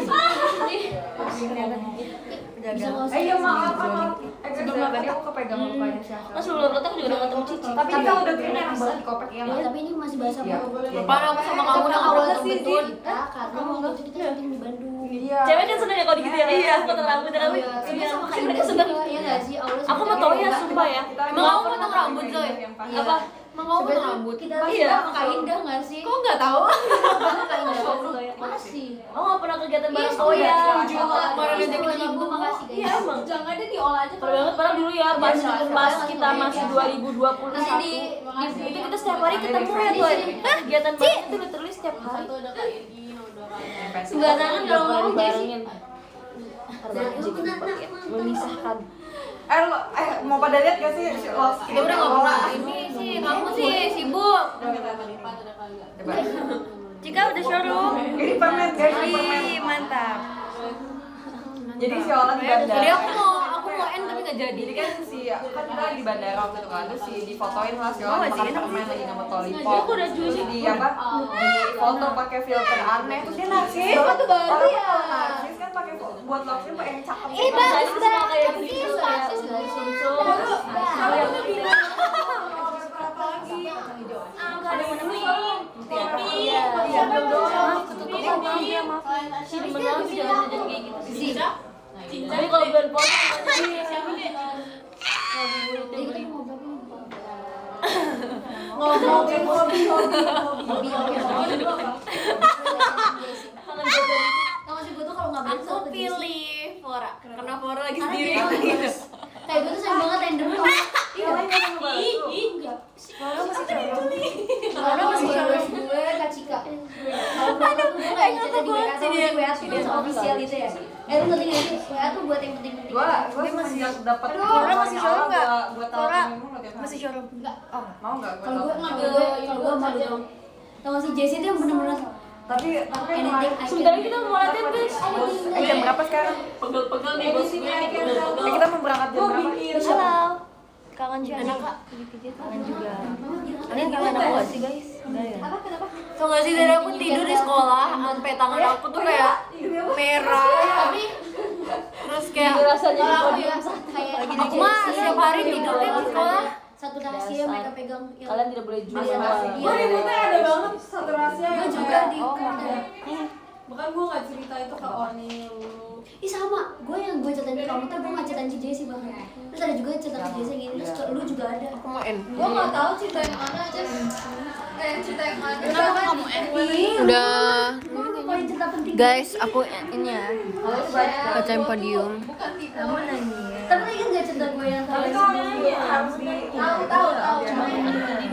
S4: Bisa nggak
S5: Eh iya maaf maaf. Eh sebelum tadi aku kepegang lukanya siapa?
S4: Mas sebelum aku juga udah ketemu Cici.
S5: Tapi kita udah kayaknya enak banget kopek ya.
S4: Ya, tapi ini masih bahasa
S5: Iya.
S1: Depan aku sama kamu udah ngobrol tentang betul.
S4: kita karena waktu kita syuting di Bandung.
S5: Iya.
S4: Cewek kan seneng ya kalau gitu ya? Iya. Aku potong rambut kan.
S3: Iya,
S4: Iya, sama kayak mereka seneng. Iya nggak sih? Awalnya
S3: Aku mau tau ya, sumpah ya.
S1: Emang kamu potong rambut, Zoy?
S4: Apa?
S1: Emang kamu potong rambut?
S4: Kita
S3: Iya.
S4: iya. Kak Indah nggak sih?
S1: Kok nggak tahu?
S4: Kak Indah. Masih.
S3: Oh nggak pernah kegiatan
S4: Iya,
S3: bareng
S4: oh
S3: ya.
S4: ya.
S1: juga. Kemarin aja kita
S4: ibu makasih guys.
S3: Iya emang.
S6: Jangan deh diolah aja.
S3: Kalau banget padahal dulu ya pas
S4: Iya,
S3: pas
S4: iya,
S3: kita
S4: iya.
S3: masih 2021
S4: Nanti di
S3: itu kita setiap hari ketemu ya tuh kegiatan bareng itu literally setiap hari
S6: Satu
S4: sembarangan kalau ngomong
S3: barengin memisahkan.
S5: Eh lo eh mau pada lihat gak sih? Si Love
S1: Kita udah nggak pernah. Ini sih kamu sih sibuk.
S3: Cika udah showroom.
S5: Ini permen guys, permen.
S3: Mantap
S5: Jadi si Ola di bandara.
S1: Jadi aku mau aku mau end tapi nggak jadi.
S5: Jadi kan si kan kita di bandara waktu itu kan terus si difotoin lah si Ola makan permen lagi
S3: udah juicy.
S5: Terus di apa? Di foto pakai filter aneh terus dia narsis.
S4: Bapak tuh baru
S5: Orang
S4: ya.
S5: narsis kan pakai buat love yang yang cakep.
S4: Eh, bagus banget.
S3: kayak gitu sumsum
S4: menemui.
S3: belum doang ketutup maaf maaf sih demen banget sih jangan jangan kayak gitu sih tapi kalau bulan puasa ngomongin hobi hobi
S4: hobi hobi hobi.
S3: kangen jajan
S4: Tahu gue. Kayak gue tuh sayang banget random banget.
S3: iya ih ih enggak
S4: Karena masih cowok. Karena masih cowok gue Kak Cika. Kalau gue gue nggak cerita di WA sama di WA tuh official gitu ya. Eh lu ngerti nggak sih? WA tuh buat yang penting-penting.
S5: Gua gua masih dapat
S3: Laura masih showroom nggak?
S5: Buat
S3: Laura
S5: masih
S3: masih showroom
S4: Enggak.
S5: Oh, mau enggak gua
S4: Kalau gue
S5: tahu.
S4: kalau gue kalau gue malu dong. Tahu nggak sih Jessie tuh yang bener-bener
S5: Tapi tapi
S3: sebentar kita mau latihan guys
S5: Eh jam berapa sekarang?
S3: pegel-pegel nih bos. gue nih
S5: Eh,
S3: pegel-pegel.
S5: Kita mau berangkat jam berapa?
S3: halo. Kangen juga enak kak. Kangen juga. Kalian kangen aku gak sih guys?
S4: Apa kenapa?
S1: Tau gak sih dari aku tidur di sekolah sampai tangan aku tuh kayak merah.
S4: Tapi
S1: Terus kayak
S3: rasanya
S4: aku ya kayak
S1: aku mah setiap hari tidur di sekolah.
S4: Satu rahasia yang mereka pegang yang
S3: kalian tidak boleh jual.
S4: Iya,
S3: Iya.
S4: Gue
S3: ributnya ada banget satu rahasia
S4: gue juga di
S3: bahkan gue gak cerita itu ke Oni
S4: Ih sama, gue yang gue catain ke kamu tuh gue gak catain si Jessie banget Terus ada juga yang catat ke Jessie gini, terus ke lu juga ada
S1: Aku mau end.
S6: Gue nggak tahu cerita yang mana aja. Eh cerita yang mana?
S4: Kenapa kamu ending?
S1: Udah. Guys, aku ini ya. Bacain podium.
S6: Bukan kita.
S4: Tapi kan gak cerita gue yang tahu
S6: Tahu tahu tahu.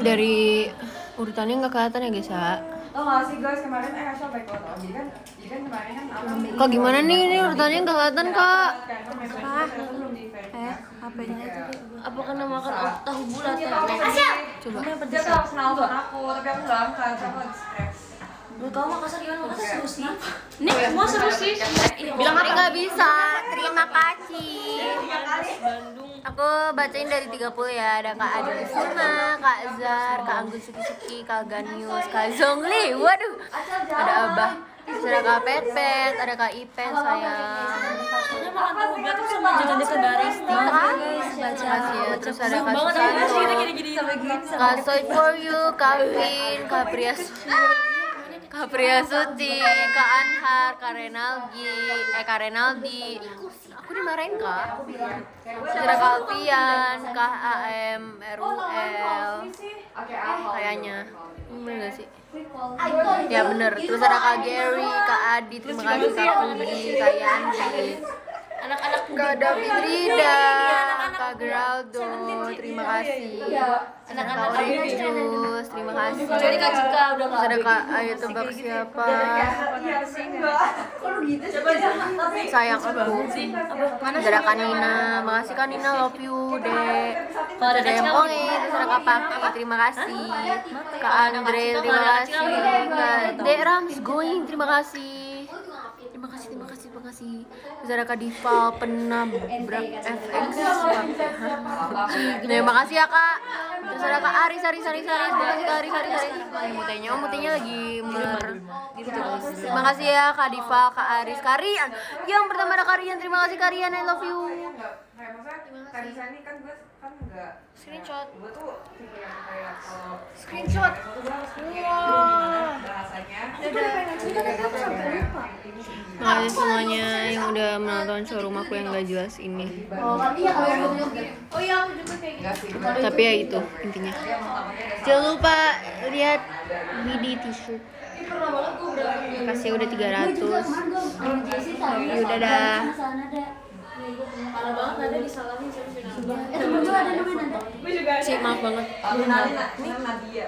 S1: Dari urutannya nggak kelihatan ya guys ya.
S5: Tau gak sih guys kemarin eh Asal baik banget tau. Jadi kan jadi kan kemarin kan aku
S1: Kak gimana nih? Ini urutannya nggak kelihatan kak?
S5: Eh, HP-nya
S3: apa kena makan tahu bulat ya
S1: Coba.
S5: Dia aku, tapi aku gak angkat, aku lagi stres.
S4: Menurut kamu Makassar gimana? Makassar seru sih?
S3: Nih semua seru sih.
S1: Bilang hari nggak bisa. Terima kasih. Aku bacain dari 30 ya. Ada Kak Adi Suma, Kak Zar, Kak Anggun Suki Suki, Kak Ganius, Kak Zongli. Waduh. Ada Abah. Terus ada Kak Pet, ada Kak Ipen sayang.
S4: Sama jajan
S1: ya. Terus ada Kak Susanto, Kak Soy for you, Kak Vin, Kak Priya Kak Priya Suti, Kak Anhar, Kak Renaldi, eh Kak Renaldi. Aku dimarahin kak. Terus ada Kak AM, RUL, kayaknya. Bener gak sih? Ya bener. Terus ada Kak Gary, Kak Adi, terima kasih Kak Pudi, Kak Yandi.
S4: Anak-anak
S1: Kak Rida, Kak Geraldo, terima kasih. Kak Orevius, terima kasih.
S4: Kecuali Kak Cika udah
S1: Terus ada Kak Ayo tebak siapa? Sayang aku. Ada Kak Nina, makasih Kak Nina, love you, Dek.
S4: Kalau ada
S1: Ada yang terus ada Kak Paki, terima kasih. Kak Andre, terima kasih. Kak Dek Rams going, terima kasih. Terima kasih, terima kasih, terima kasih. Kak Diva, penabrak FX. Terima kasih ya Kak. Terus Kak Aris, Aris, Aris, Aris. Terima kasih Kak Aris, Aris, mutenya, oh mutenya lagi mer. Terima kasih ya Kak Diva, Kak Aris, Karian. Yang pertama ada Karian, terima kasih Karian, I love you.
S5: tadi Sani kan kan enggak
S1: Screenshot.
S5: gue tuh tipe yang kayak kalau
S1: Screenshot.
S5: wah bahasanya
S2: Makasih semuanya yang udah menonton showroom aku yang gak jelas ini.
S4: Oh, iya kalau Oh iya, aku juga kayak gitu.
S2: Tapi ya itu intinya. Jangan lupa lihat BD t-shirt. Kasih udah 300. Yaudah dah.
S4: Parah banget ada disalahin sama
S1: Si maaf banget.
S5: Nadia